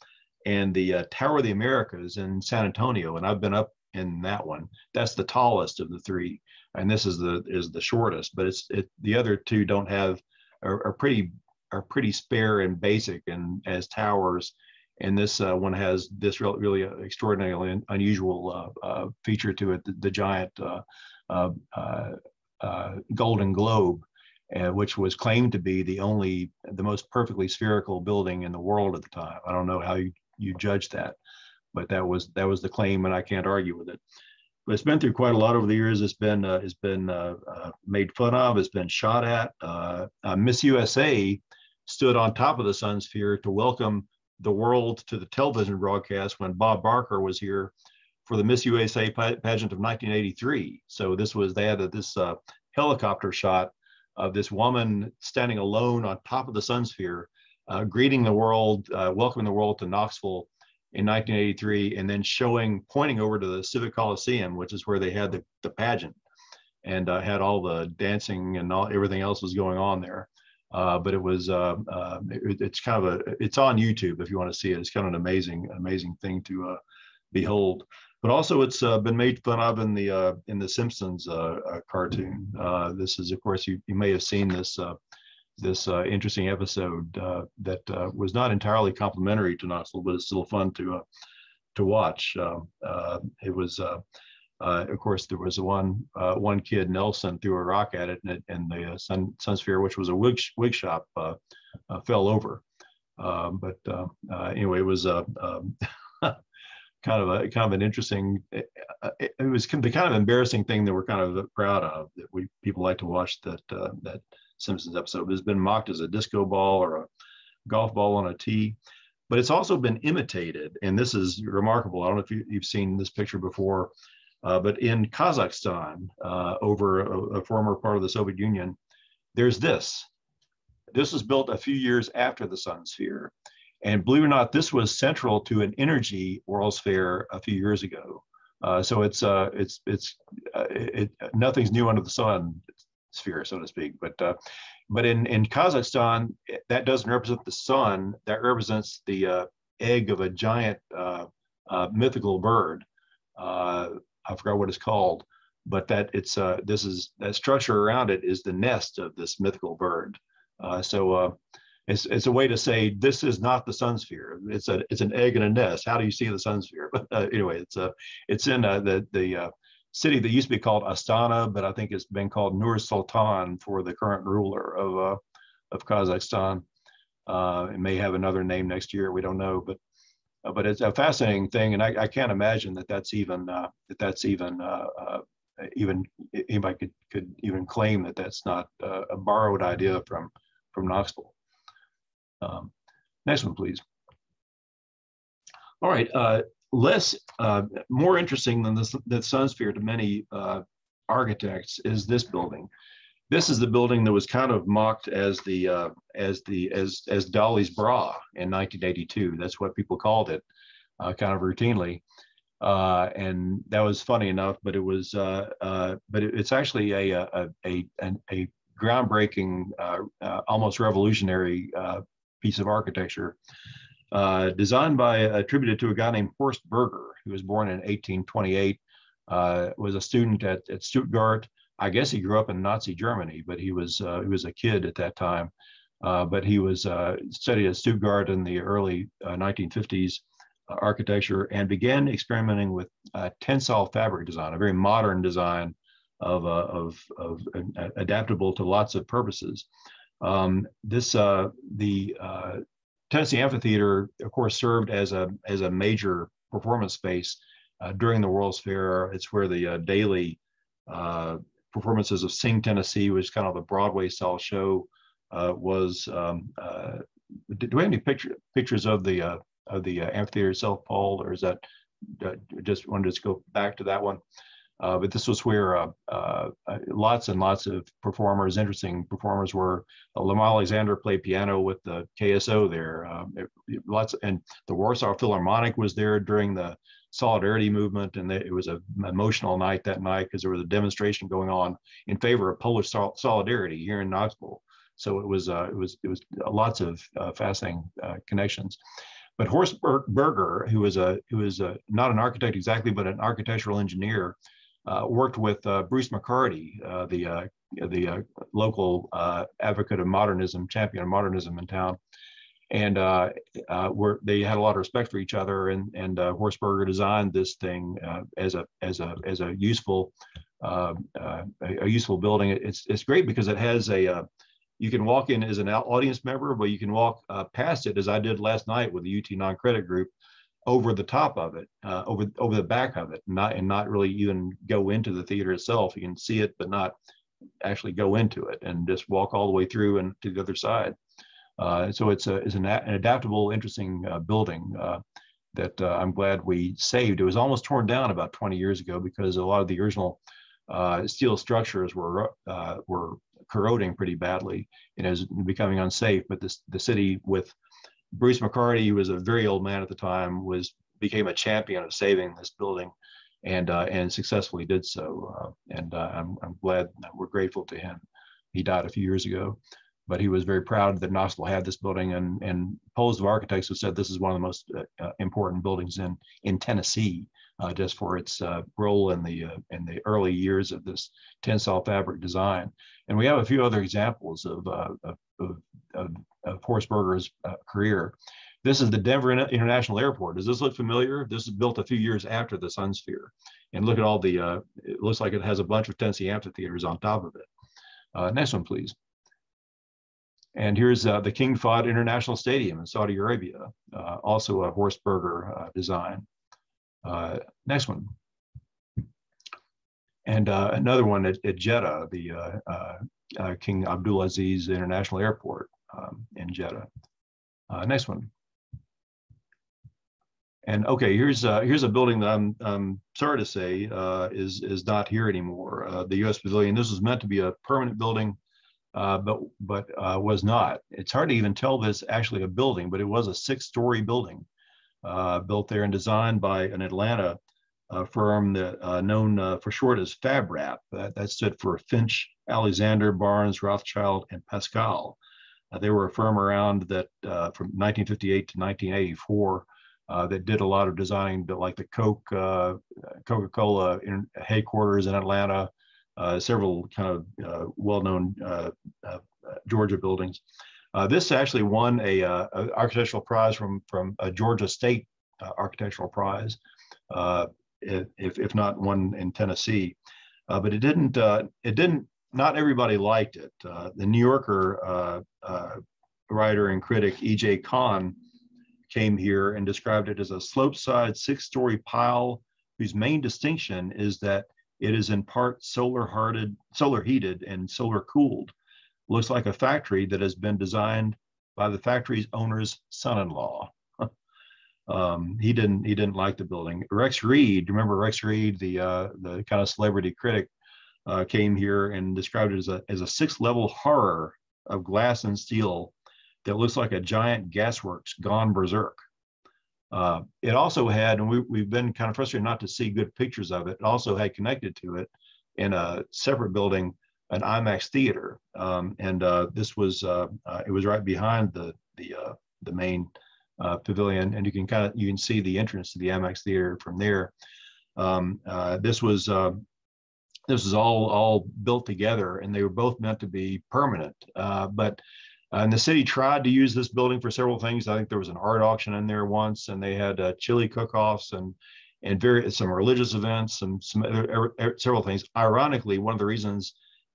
and the Tower of the Americas in San Antonio. And I've been up in that one. That's the tallest of the three and this is the is the shortest. But it's it the other two don't have are, are pretty are pretty spare and basic and as towers. And this uh, one has this really, really extraordinarily unusual uh, uh, feature to it, the, the giant uh, uh, uh, Golden Globe, which was claimed to be the only, the most perfectly spherical building in the world at the time. I don't know how you, you judge that, but that was that was the claim, and I can't argue with it it's been through quite a lot over the years. It's been uh, it's been uh, uh, made fun of. It's been shot at. Uh, uh, Miss USA stood on top of the Sun Sphere to welcome the world to the television broadcast when Bob Barker was here for the Miss USA pageant of 1983. So this was they had this uh, helicopter shot of this woman standing alone on top of the Sun Sphere, greeting the world, welcoming the world to Knoxville in 1983 and then showing pointing over to the civic coliseum which is where they had the, the pageant and uh, had all the dancing and all everything else was going on there. Uh, but it was uh, uh it, it's kind of a it's on youtube if you want to see it. It's kind of an amazing amazing thing to uh, behold. But also it's uh, been made fun of in the in the simpsons cartoon. This is of course you, you may have seen this this uh, interesting episode uh, that uh, was not entirely complimentary to Knoxville, but it's still fun to uh, to watch. Um, uh, it was, of course, there was one one kid Nelson threw a rock at it, and, it, and the sun Sunsphere, which was a wig wig shop, fell over. Um, but anyway, it was um, [LAUGHS] kind of a kind of an interesting. It, it, was the kind of embarrassing thing that we're kind of proud of that we people like to watch that uh, that Simpsons episode. It has been mocked as a disco ball or a golf ball on a tee, but it's also been imitated, and this is remarkable. I don't know if you, have seen this picture before, uh, but in Kazakhstan, uh, over a, a former part of the Soviet Union, there's this. This was built a few years after the Sun Sphere. And believe it or not, this was central to an energy World's Fair a few years ago. Uh, so it's uh, it's it's uh, it, nothing's new under the sun sphere, so to speak. But uh, but in in Kazakhstan, that doesn't represent the sun. That represents the uh, egg of a giant uh, mythical bird. I forgot what it's called, but that it's this is that structure around it is the nest of this mythical bird. so it's, it's a way to say this is not the sun sphere. It's a it's an egg in a nest. How do you see the sun sphere? [LAUGHS] But uh, anyway, it's a uh, it's in uh, the the uh, city that used to be called Astana, but I think it's been called Nur Sultan for the current ruler of uh, of Kazakhstan. Uh, it may have another name next year. We don't know, but uh, but it's a fascinating thing, and I, I can't imagine that that's even uh, that that's even uh, uh, even anybody could could even claim that that's not a borrowed idea from from Knoxville. Um, next one, please. All right, less, uh, more interesting than the, the Sun Sphere to many uh, architects is this building. This is the building that was kind of mocked as the uh, as the as as Dolly's bra in 1982. That's what people called it, uh, kind of routinely. Uh, and that was funny enough, but it was, uh, but it, it's actually a a a, a, a groundbreaking, almost revolutionary piece of architecture, uh, designed by, attributed to a guy named Horst Berger, who was born in 1828, uh, was a student at, at Stuttgart. I guess he grew up in Nazi Germany, but he was, uh, he was a kid at that time. Uh, but he was uh, studied at Stuttgart in the early 1950s uh, architecture and began experimenting with tensile fabric design, a very modern design of, of, of adaptable to lots of purposes. Um, this uh, the uh, Tennessee Amphitheater, of course, served as a as a major performance space uh, during the World's Fair. It's where the uh, daily uh, performances of Sing Tennessee, which is kind of a Broadway style show, uh, was. Um, do we have any picture, pictures of the of the amphitheater itself, Paul, or is that just wanted to go back to that one? Uh, but this was where uh, uh, lots and lots of performers, interesting performers, were. Uh, Lamar Alexander played piano with the KSO there. Um, it, it, lots and the Warsaw Philharmonic was there during the Solidarity movement, and it was an emotional night that night because there was a demonstration going on in favor of Polish sol- solidarity here in Knoxville. So it was uh, it was it was lots of fascinating connections. But Horst Berger, who was a who was a, not an architect exactly, but an architectural engineer, uh, worked with uh, Bruce McCarty, uh, the uh, the uh, local uh, advocate of modernism, champion of modernism in town, and were they had a lot of respect for each other. And and Horst Berger designed this thing as a as a as a useful a, a, useful building. It's it's great because it has a you can walk in as an audience member, but you can walk past it as I did last night with the UT non-credit group over the top of it, uh, over over the back of it, not and not really even go into the theater itself. You can see it, but not actually go into it, and just walk all the way through and to the other side. Uh, so it's a it's an, an adaptable, interesting uh, building uh, that uh, I'm glad we saved. It was almost torn down about 20 years ago because a lot of the original uh, steel structures were were corroding pretty badly and is becoming unsafe. But this the city with Bruce McCarty, who was a very old man at the time, was became a champion of saving this building, and uh, and successfully did so. Uh, and uh, I'm I'm glad we're grateful to him. He died a few years ago, but he was very proud that Knoxville had this building. And and Poles of Architects have said this is one of the most uh, uh, important buildings in in Tennessee. Uh, just for its role in the in the early years of this tensile fabric design, and we have a few other examples of, of, of, of of uh, career. This is the Denver International Airport. Does this look familiar? This is built a few years after the Sun Sphere. And look at all the, uh, it looks like it has a bunch of Tennessee amphitheaters on top of it. Uh, next one, please. And here's uh, the King Fahd International Stadium in Saudi Arabia, uh, also a Horst Berger uh, design. Uh, next one. And uh, another one at, at Jeddah, the uh, uh, uh, King Abdulaziz International Airport um, in Jeddah. next one. And okay, here's uh, here's a building that I'm, I'm sorry to say uh, is is not here anymore. Uh, the U.S. Pavilion. This was meant to be a permanent building, but but was not. It's hard to even tell this actually a building, but it was a six-story building built there and designed by an Atlanta uh, firm that uh, known uh, for short as FabRap. That, that, stood for Finch, Alexander, Barnes, Rothschild, and Pascal. they were a firm around that from 1958 to 1984 that did a lot of designing, like the Coke, Coca-Cola headquarters in Atlanta, several kind of well-known Georgia buildings. Uh, this actually won a, uh, a, architectural prize from from a Georgia State uh, architectural prize if, if not one in Tennessee. Uh, but it didn't, uh, it didn't, not everybody liked it. Uh, the New Yorker uh, uh, writer and critic E.J. Kahn came here and described it as a slope-side six-story pile whose main distinction is that it is in part solar hearted, solar heated and solar cooled. Looks like a factory that has been designed by the factory's owner's son-in-law. [LAUGHS] Um, he didn't he didn't like the building. Rex Reed, remember Rex Reed, the uh, the kind of celebrity critic, uh, came here and described it as a as a six level horror of glass and steel that looks like a giant gasworks gone berserk. Uh, it also had, and we, we've been kind of frustrated not to see good pictures of it. It also had connected to it in a separate building, an IMAX theater, um, and uh, this was uh, uh, it was right behind the the uh, the main uh, pavilion, and you can kind of you can see the entrance to the IMAX theater from there. Um, uh, this was uh, this was all all built together, and they were both meant to be permanent. Uh, but uh, and the city tried to use this building for several things. I think there was an art auction in there once, and they had uh, chili cook-offs and and very some religious events, some some er, er, several things. Ironically, one of the reasons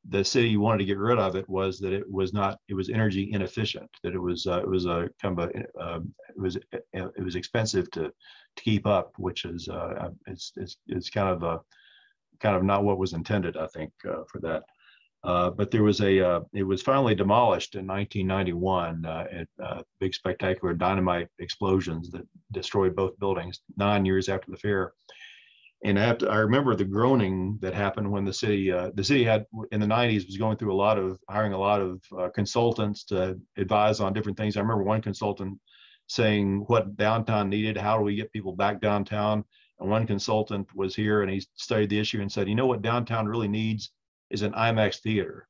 the city wanted to get rid of it was that it was not it was energy inefficient that it was uh, it was a kind of a uh, it was it was expensive to to keep up which is uh, it's, it's it's kind of a kind of not what was intended I think uh, for that uh, but there was a uh, it was finally demolished in 1991 at big spectacular dynamite explosions that destroyed both buildings nine years after the fair and I to, I remember the groaning that happened when the city, uh, the city had in the 90s was going through a lot of hiring a lot of uh, consultants to advise on different things. I remember one consultant saying what downtown needed, how do we get people back downtown? And one consultant was here and he studied the issue and said, you know what downtown really needs is an IMAX theater.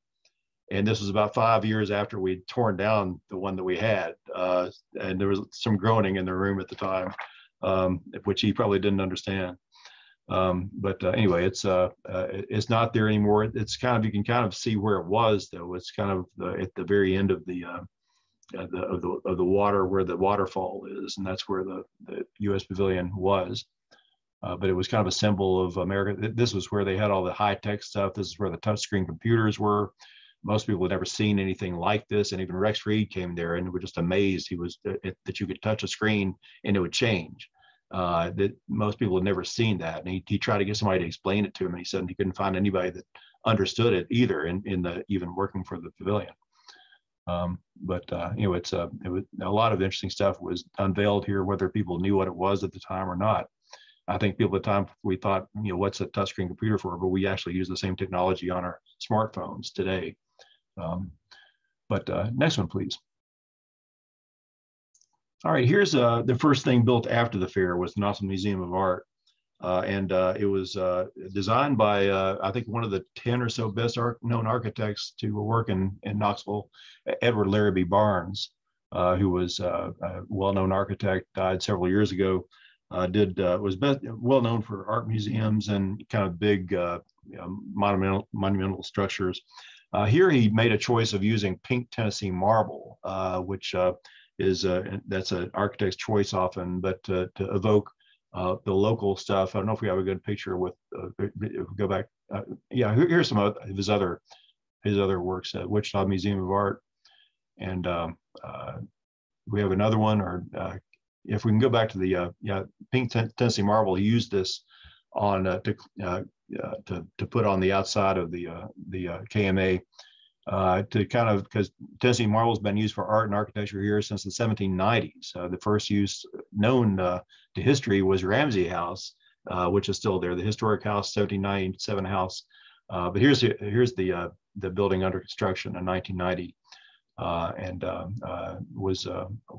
And this was about five years after we'd torn down the one that we had. Uh, and there was some groaning in the room at the time, um, which he probably didn't understand. Um, but uh, anyway, it's uh, uh, it's not there anymore. It's kind of you can kind of see where it was though. It's kind of the, at the very end of the, uh, the of the of the water where the waterfall is, and that's where the the U.S. Pavilion was. Uh, but it was kind of a symbol of America. This was where they had all the high tech stuff. This is where the touchscreen computers were. Most people had never seen anything like this, and even Rex Reed came there and were just amazed. He was uh, that you could touch a screen and it would change uh, that most people had never seen that. And he, he tried to get somebody to explain it to him, and he said he couldn't find anybody that understood it either in, in the even working for the pavilion. Um, but uh, you know, it's a it was, a lot of interesting stuff was unveiled here, whether people knew what it was at the time or not. I think people at the time we thought, you know, what's a touchscreen computer for? But we actually use the same technology on our smartphones today. Um, but uh, next one, please. All right, here's uh, the first thing built after the fair was the Knoxville Museum of Art. Uh, and uh, it was uh, designed by, uh, I think, one of the 10 or so best known architects to work in, in Knoxville, Edward Larrabee Barnes, who was a well-known architect, died several years ago, did was best, well known for art museums and kind of big you know, monumental, monumental structures. here he made a choice of using pink Tennessee marble, which is uh, that's an architect's choice often, but to, evoke uh, the local stuff. I don't know if we have a good picture with uh, go back. Uh, yeah, here's some of his other his other works at Wichita Museum of Art, and um, uh, we have another one. Or uh, if we can go back to the uh, yeah, pink Tennessee marble, he used this on uh, to, uh, uh, to to put on the outside of the uh, the uh, KMA to kind of because Tennessee marble has been used for art and architecture here since the 1790s. the first use known to history was Ramsey House, which is still there, the historic house, 1797 house. but here's here's the the building under construction in 1990. Uh, and uh, uh, was,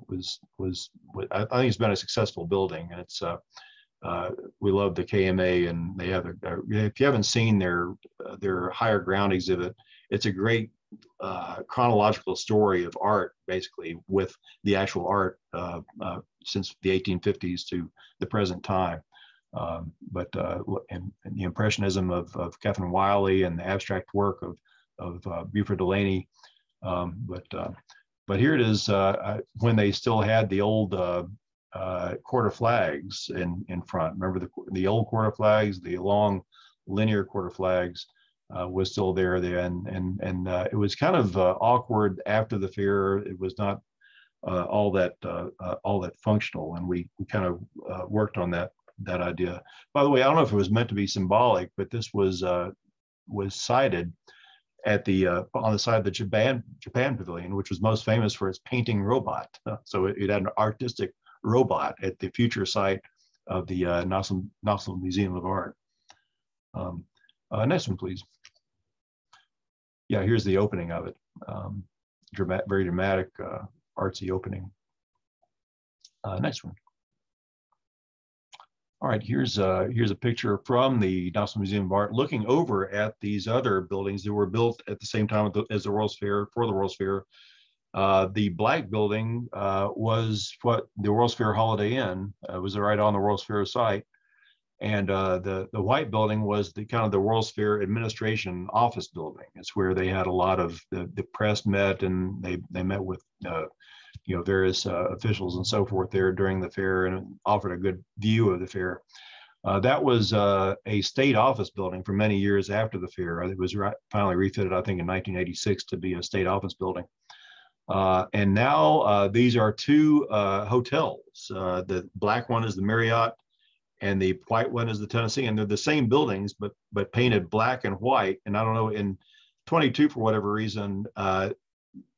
was, was was I think it's been a successful building, and it's we love the KMA, and they have a, if you haven't seen their their higher ground exhibit, it's a great uh, chronological story of art, basically, with the actual art uh, uh, since the 1850s to the present time. Um, but and, and, the impressionism of, of Catherine Wiley and the abstract work of of uh, Beauford Delaney. Um, but uh, but here it is uh, when they still had the old uh, uh, Court of Flags in in front. Remember the the old Court of Flags, the long linear Court of Flags uh, was still there then, and and it was kind of awkward after the fair. It was not all that all that functional, and we kind of worked on that that idea. By the way, I don't know if it was meant to be symbolic, but this was was cited at the uh, on the side of the Japan Japan Pavilion, which was most famous for its painting robot. [LAUGHS] So it, it had an artistic robot at the future site of the uh, Knoxville, Museum of Art. Um, uh, next one, please. Yeah, here's the opening of it. Um, dramatic, very dramatic, uh, artsy opening. Uh, next one. All right, here's a, here's a picture from the Knoxville Museum of Art looking over at these other buildings that were built at the same time as the World's Fair, for the World's Fair. Uh, the black building uh, was what the World's Fair Holiday Inn uh, was right on the World's Fair site. And uh, the, the white building was the kind of the World's Fair administration office building. It's where they had a lot of the, the press met and they, they met with uh, you know various uh, officials and so forth there during the fair and offered a good view of the fair. Uh, that was uh, a state office building for many years after the fair. It was finally refitted, I think, in 1986 to be a state office building. Uh, and now uh, these are two uh, hotels. the black one is the Marriott, and the white one is the Tennessean, and they're the same buildings, but but painted black and white. And I don't know in 22 for whatever reason,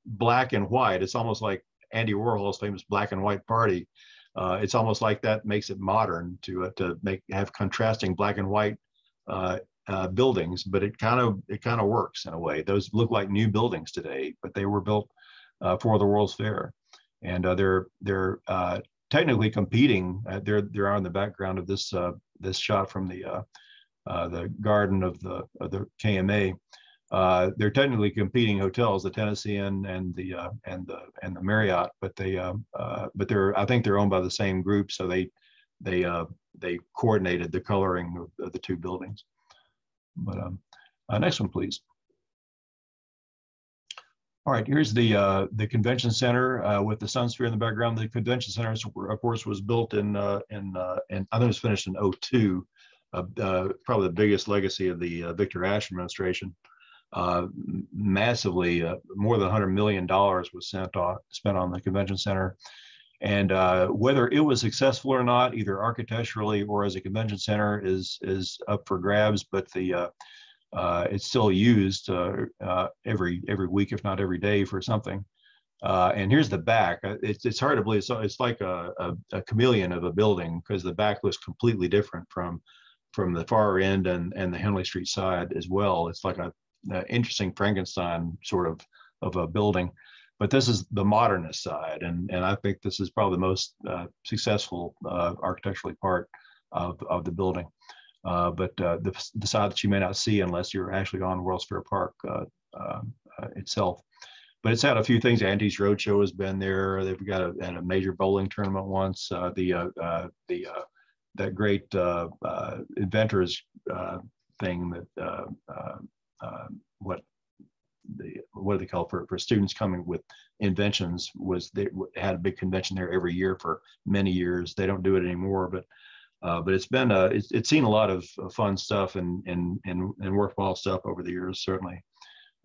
black and white. It's almost like Andy Warhol's famous black and white party. Uh, it's almost like that makes it modern to uh, to make have contrasting black and white uh, uh buildings, but it kind of it kind of works in a way. Those look like new buildings today, but they were built uh, for the World's Fair, and they're they're technically competing. they're they're on the background of this this shot from the the garden of the of the KMA. Uh, they're technically competing hotels, the Tennessean and the uh, and the and the Marriott, but they uh, uh but they're I think they're owned by the same group, so they they uh, they coordinated the coloring of, the two buildings. But um, uh, next one, please. All right, here's the the convention center with the Sun Sphere in the background. The convention center, of course, was built in in and I think it was finished in 02. probably the biggest legacy of the Victor Ashe administration uh, massively, uh, more than 100 million dollars was sent on, spent on the convention center. And uh, whether it was successful or not, either architecturally or as a convention center, is is up for grabs. But the uh, uh, it's still used every every week, if not every day, for something. and here's the back. It's, it's hard to believe. So it's like a, a, a chameleon of a building because the back looks completely different from from the far end and, and the Henley Street side as well. It's like a uh, interesting Frankenstein sort of of a building. But this is the modernist side, and and I think this is probably the most uh, successful uh, architecturally part of of the building. Uh, but uh, the, the side that you may not see unless you're actually on World's Fair Park uh, itself. But it's had a few things. Antiques Roadshow has been there. They've got a, a major bowling tournament once. the the that great inventors thing that uh, what the what do they call for for students coming with inventions was they had a big convention there every year for many years. They don't do it anymore, but uh, but it's been uh, it's, it's seen a lot of fun stuff and and and, and worthwhile stuff over the years certainly.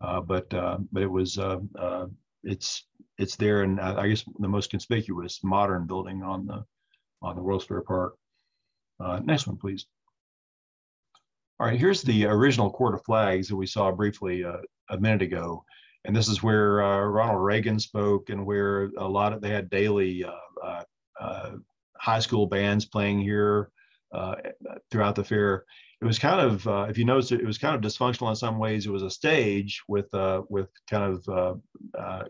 Uh, but uh, but it was uh, uh, it's it's there and I guess the most conspicuous modern building on the on the World's Fair Park. Next one, please. All right, here's the original court of flags that we saw briefly uh, a minute ago. And this is where uh, Ronald Reagan spoke and where a lot of, they had daily uh, uh, uh, high school bands playing here throughout the fair. It was kind of, if you notice, it, was kind of dysfunctional in some ways. It was a stage with with kind of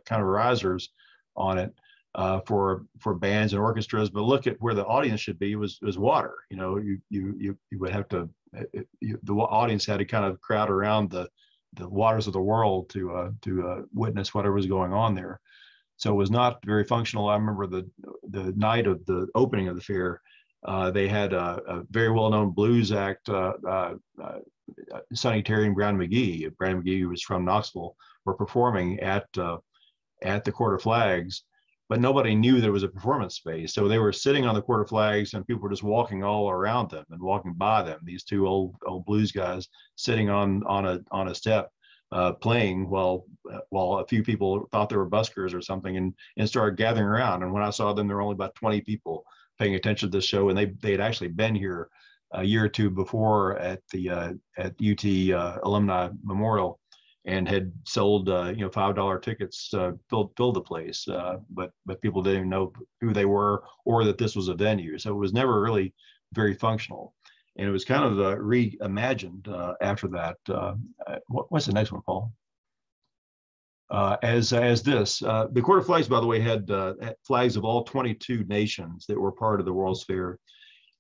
kind of risers on it uh, for for bands and orchestras. But look at where the audience should be was was water. You know, you you, you would have to it, the audience had to kind of crowd around the the waters of the world to uh, to uh, witness whatever was going on there. So it was not very functional. I remember the the night of the opening of the fair, uh, they had a, a very well-known blues act, uh, uh, uh, Sonny Terry and Brownie McGhee. Brownie McGhee, who was from Knoxville, were performing at at the Court of Flags but nobody knew there was a performance space. So they were sitting on the Court of Flags and people were just walking all around them and walking by them. These two old old blues guys sitting on on a on a step uh, playing while while a few people thought they were buskers or something and and started gathering around. And when I saw them, there were only about 20 people paying attention to this show, and they they had actually been here a year or two before at the uh, at UT uh, Alumni Memorial and had sold uh, you know five dollar tickets uh, filled filled the place, uh, but but people didn't even know who they were or that this was a venue. So it was never really very functional, and it was kind of uh, reimagined uh, after that. Uh, what, what's the next one, Paul? as as this, the of Flags, by the way, had flags of all 22 nations that were part of the World's Fair.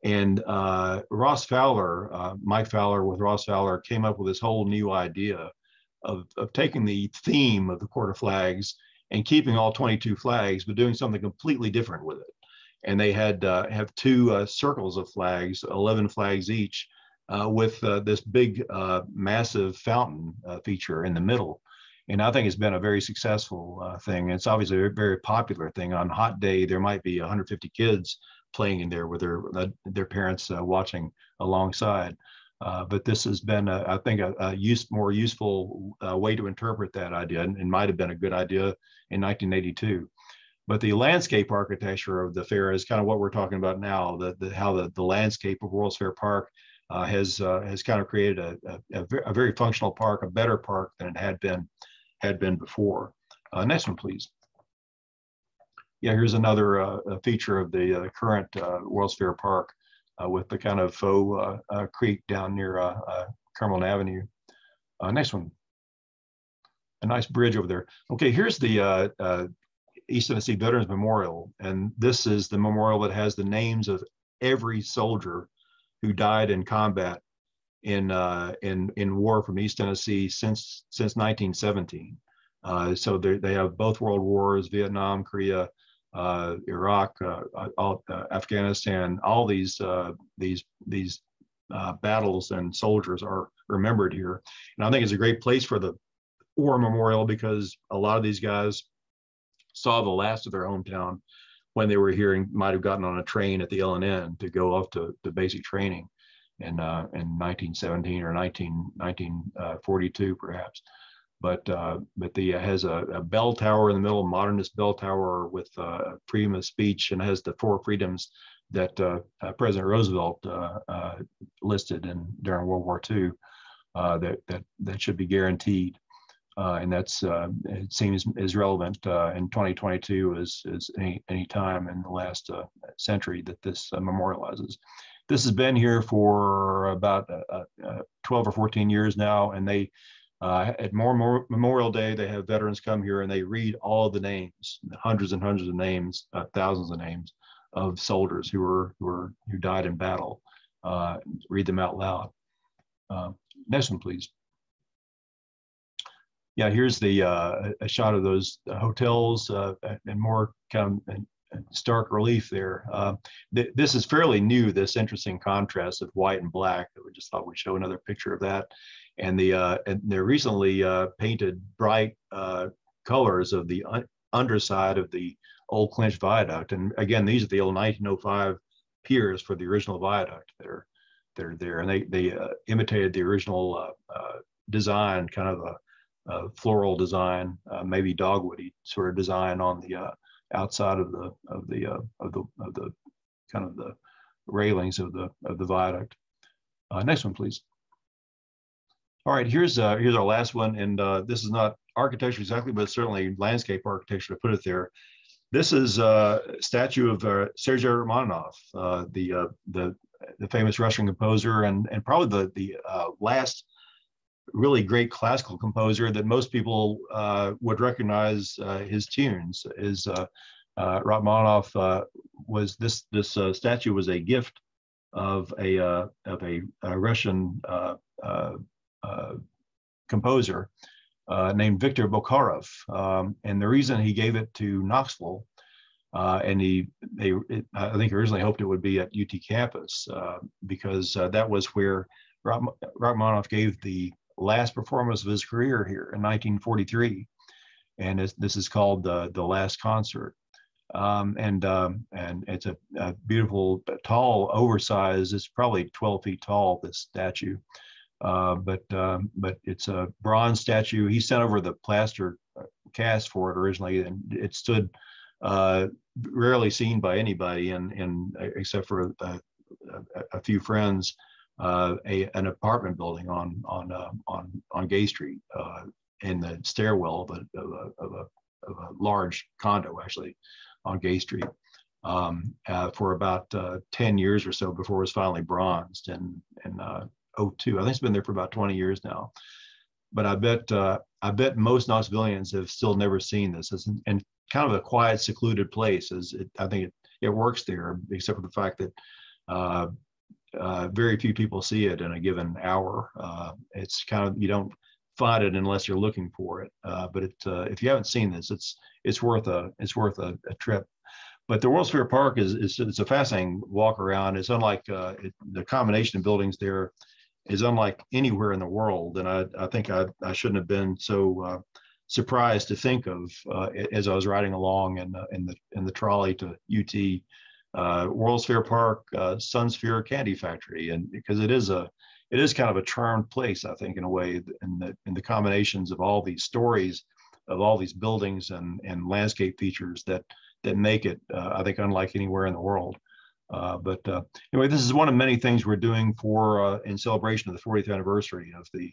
And Ross Fowler, Mike Fowler with Ross Fowler, came up with this whole new idea of, of taking the theme of the of Flags and keeping all 22 flags, but doing something completely different with it. And they had uh, have two uh, circles of flags, 11 flags each, uh, with uh, this big, uh, massive fountain uh, feature in the middle. And I think it's been a very successful thing. It's obviously a very popular thing. On hot day, there might be 150 kids playing in there with their their parents watching alongside. Uh, but this has been, a, I think, a, a use, more useful uh, way to interpret that idea, and it might have been a good idea in 1982. But the landscape architecture of the fair is kind of what we're talking about now. The, the how the, the landscape of World's Fair Park uh, has uh, has kind of created a, a, a, very functional park, a better park than it had been had been before. Uh, next one, please. Yeah, here's another feature of the current World's Fair Park with the kind of faux uh, uh, creek down near Cumberland Avenue. next one. A nice bridge over there. Okay, here's the East Tennessee Veterans Memorial, and this is the memorial that has the names of every soldier who died in combat in uh, in in war from East Tennessee since since 1917. Uh, so they have both world wars, Vietnam, Korea, uh, Iraq, uh, all, uh, Afghanistan, all these these these battles and soldiers are remembered here. And I think it's a great place for the war memorial because a lot of these guys saw the last of their hometown when they were here and might have gotten on a train at the L&N to go off to, to basic training in uh, in 1917 or 19, 1942 perhaps but uh, but the uh, has a, a, bell tower in the middle, modernist bell tower with uh, freedom of speech, and has the four freedoms that uh, uh President Roosevelt uh, listed in during World War II that that that should be guaranteed, and that's it seems as relevant in 2022 as as any any time in the last century that this memorializes. This has been here for about 12 or 14 years now, and they uh, at more, Memorial Day, they have veterans come here and they read all the names, hundreds and hundreds of names, uh, thousands of names of soldiers who were who were who died in battle. Uh, read them out loud. Uh, next one, please. Yeah, here's the uh, a shot of those hotels uh, and more kind of stark relief there. Th this is fairly new. This interesting contrast of white and black. We just thought we'd show another picture of that and the uh, and they're recently uh, painted bright uh, colors of the un- underside of the old Clinch Viaduct. And again, these are the old 1905 piers for the original viaduct. that are they're there, and they they uh, imitated the original uh, uh, design, kind of a, a floral design, maybe dogwoody sort of design on the outside of the of the of the of the kind of the railings of the of the viaduct. Next one, please. All right, here's uh, here's our last one, and uh, this is not architecture exactly, but certainly landscape architecture to put it there. This is a statue of uh, Sergei Rachmaninoff, uh, the uh, the the famous Russian composer, and and probably the the uh, last really great classical composer that most people uh, would recognize uh, his tunes. Is Rachmaninoff was this this statue was a gift of a of a, a Russian uh, composer uh, named Victor Bokarev. Um, and the reason he gave it to Knoxville, uh, and he, they, it, I think originally hoped it would be at UT campus because that was where Rachmaninoff gave the last performance of his career here in 1943. And this is called the, the Last Concert. Um, and um, and it's a, a, beautiful, tall, oversized. It's probably 12 feet tall. This statue, uh, but um, but it's a bronze statue. He sent over the plaster uh, cast for it originally, and it stood uh, rarely seen by anybody, and and uh, except for a, a, a few friends, uh, a, an apartment building on on on on Gay Street in the stairwell of a, of a, of a, of a large condo actually on Gay Street. Um, for about 10 years or so before it was finally bronzed and and 02. I think it's been there for about 20 years now. But I bet uh, I bet most Knoxvillians have still never seen this. It's in, kind of a quiet, secluded place. As it, I think it, it works there, except for the fact that uh, uh, very few people see it in a given hour. Uh, it's kind of you don't find it unless you're looking for it. Uh, but it, uh, if you haven't seen this, it's it's worth a it's worth a, a trip. But the World's Fair Park is, is it's a fascinating walk around. It's unlike uh, it, the combination of buildings there is unlike anywhere in the world. And I, I think I, I shouldn't have been so uh, surprised to think of uh, as I was riding along in, uh, in the in the trolley to UT uh, World's Fair Park, uh, Sunsphere Candy Factory, and because it is a it is kind of a charmed place, I think, in a way, in the in the combinations of all these stories, of all these buildings and and landscape features that that make it, uh, I think, unlike anywhere in the world. Uh, but uh, anyway, this is one of many things we're doing for uh, in celebration of the 40th anniversary of the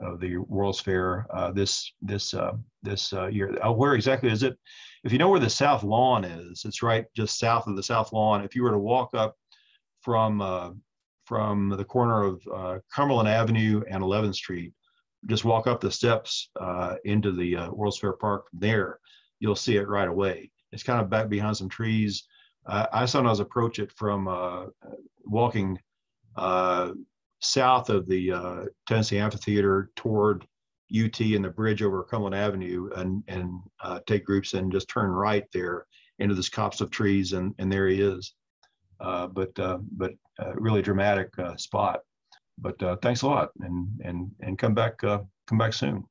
of the World's Fair uh, this this uh, this year. where exactly is it? If you know where the South Lawn is, it's right just south of the South Lawn. If you were to walk up from from the corner of Cumberland Avenue and 11th Street, just walk up the steps into the World's Fair Park. There, you'll see it right away. It's kind of back behind some trees. I, I sometimes approach it from uh, walking uh, south of the uh, Tennessee Amphitheater toward UT and the bridge over Cumberland Avenue and, and uh, take groups and just turn right there into this copse of trees and, and there he is. Uh, but uh, but really dramatic spot. But thanks a lot and and and come back come back soon.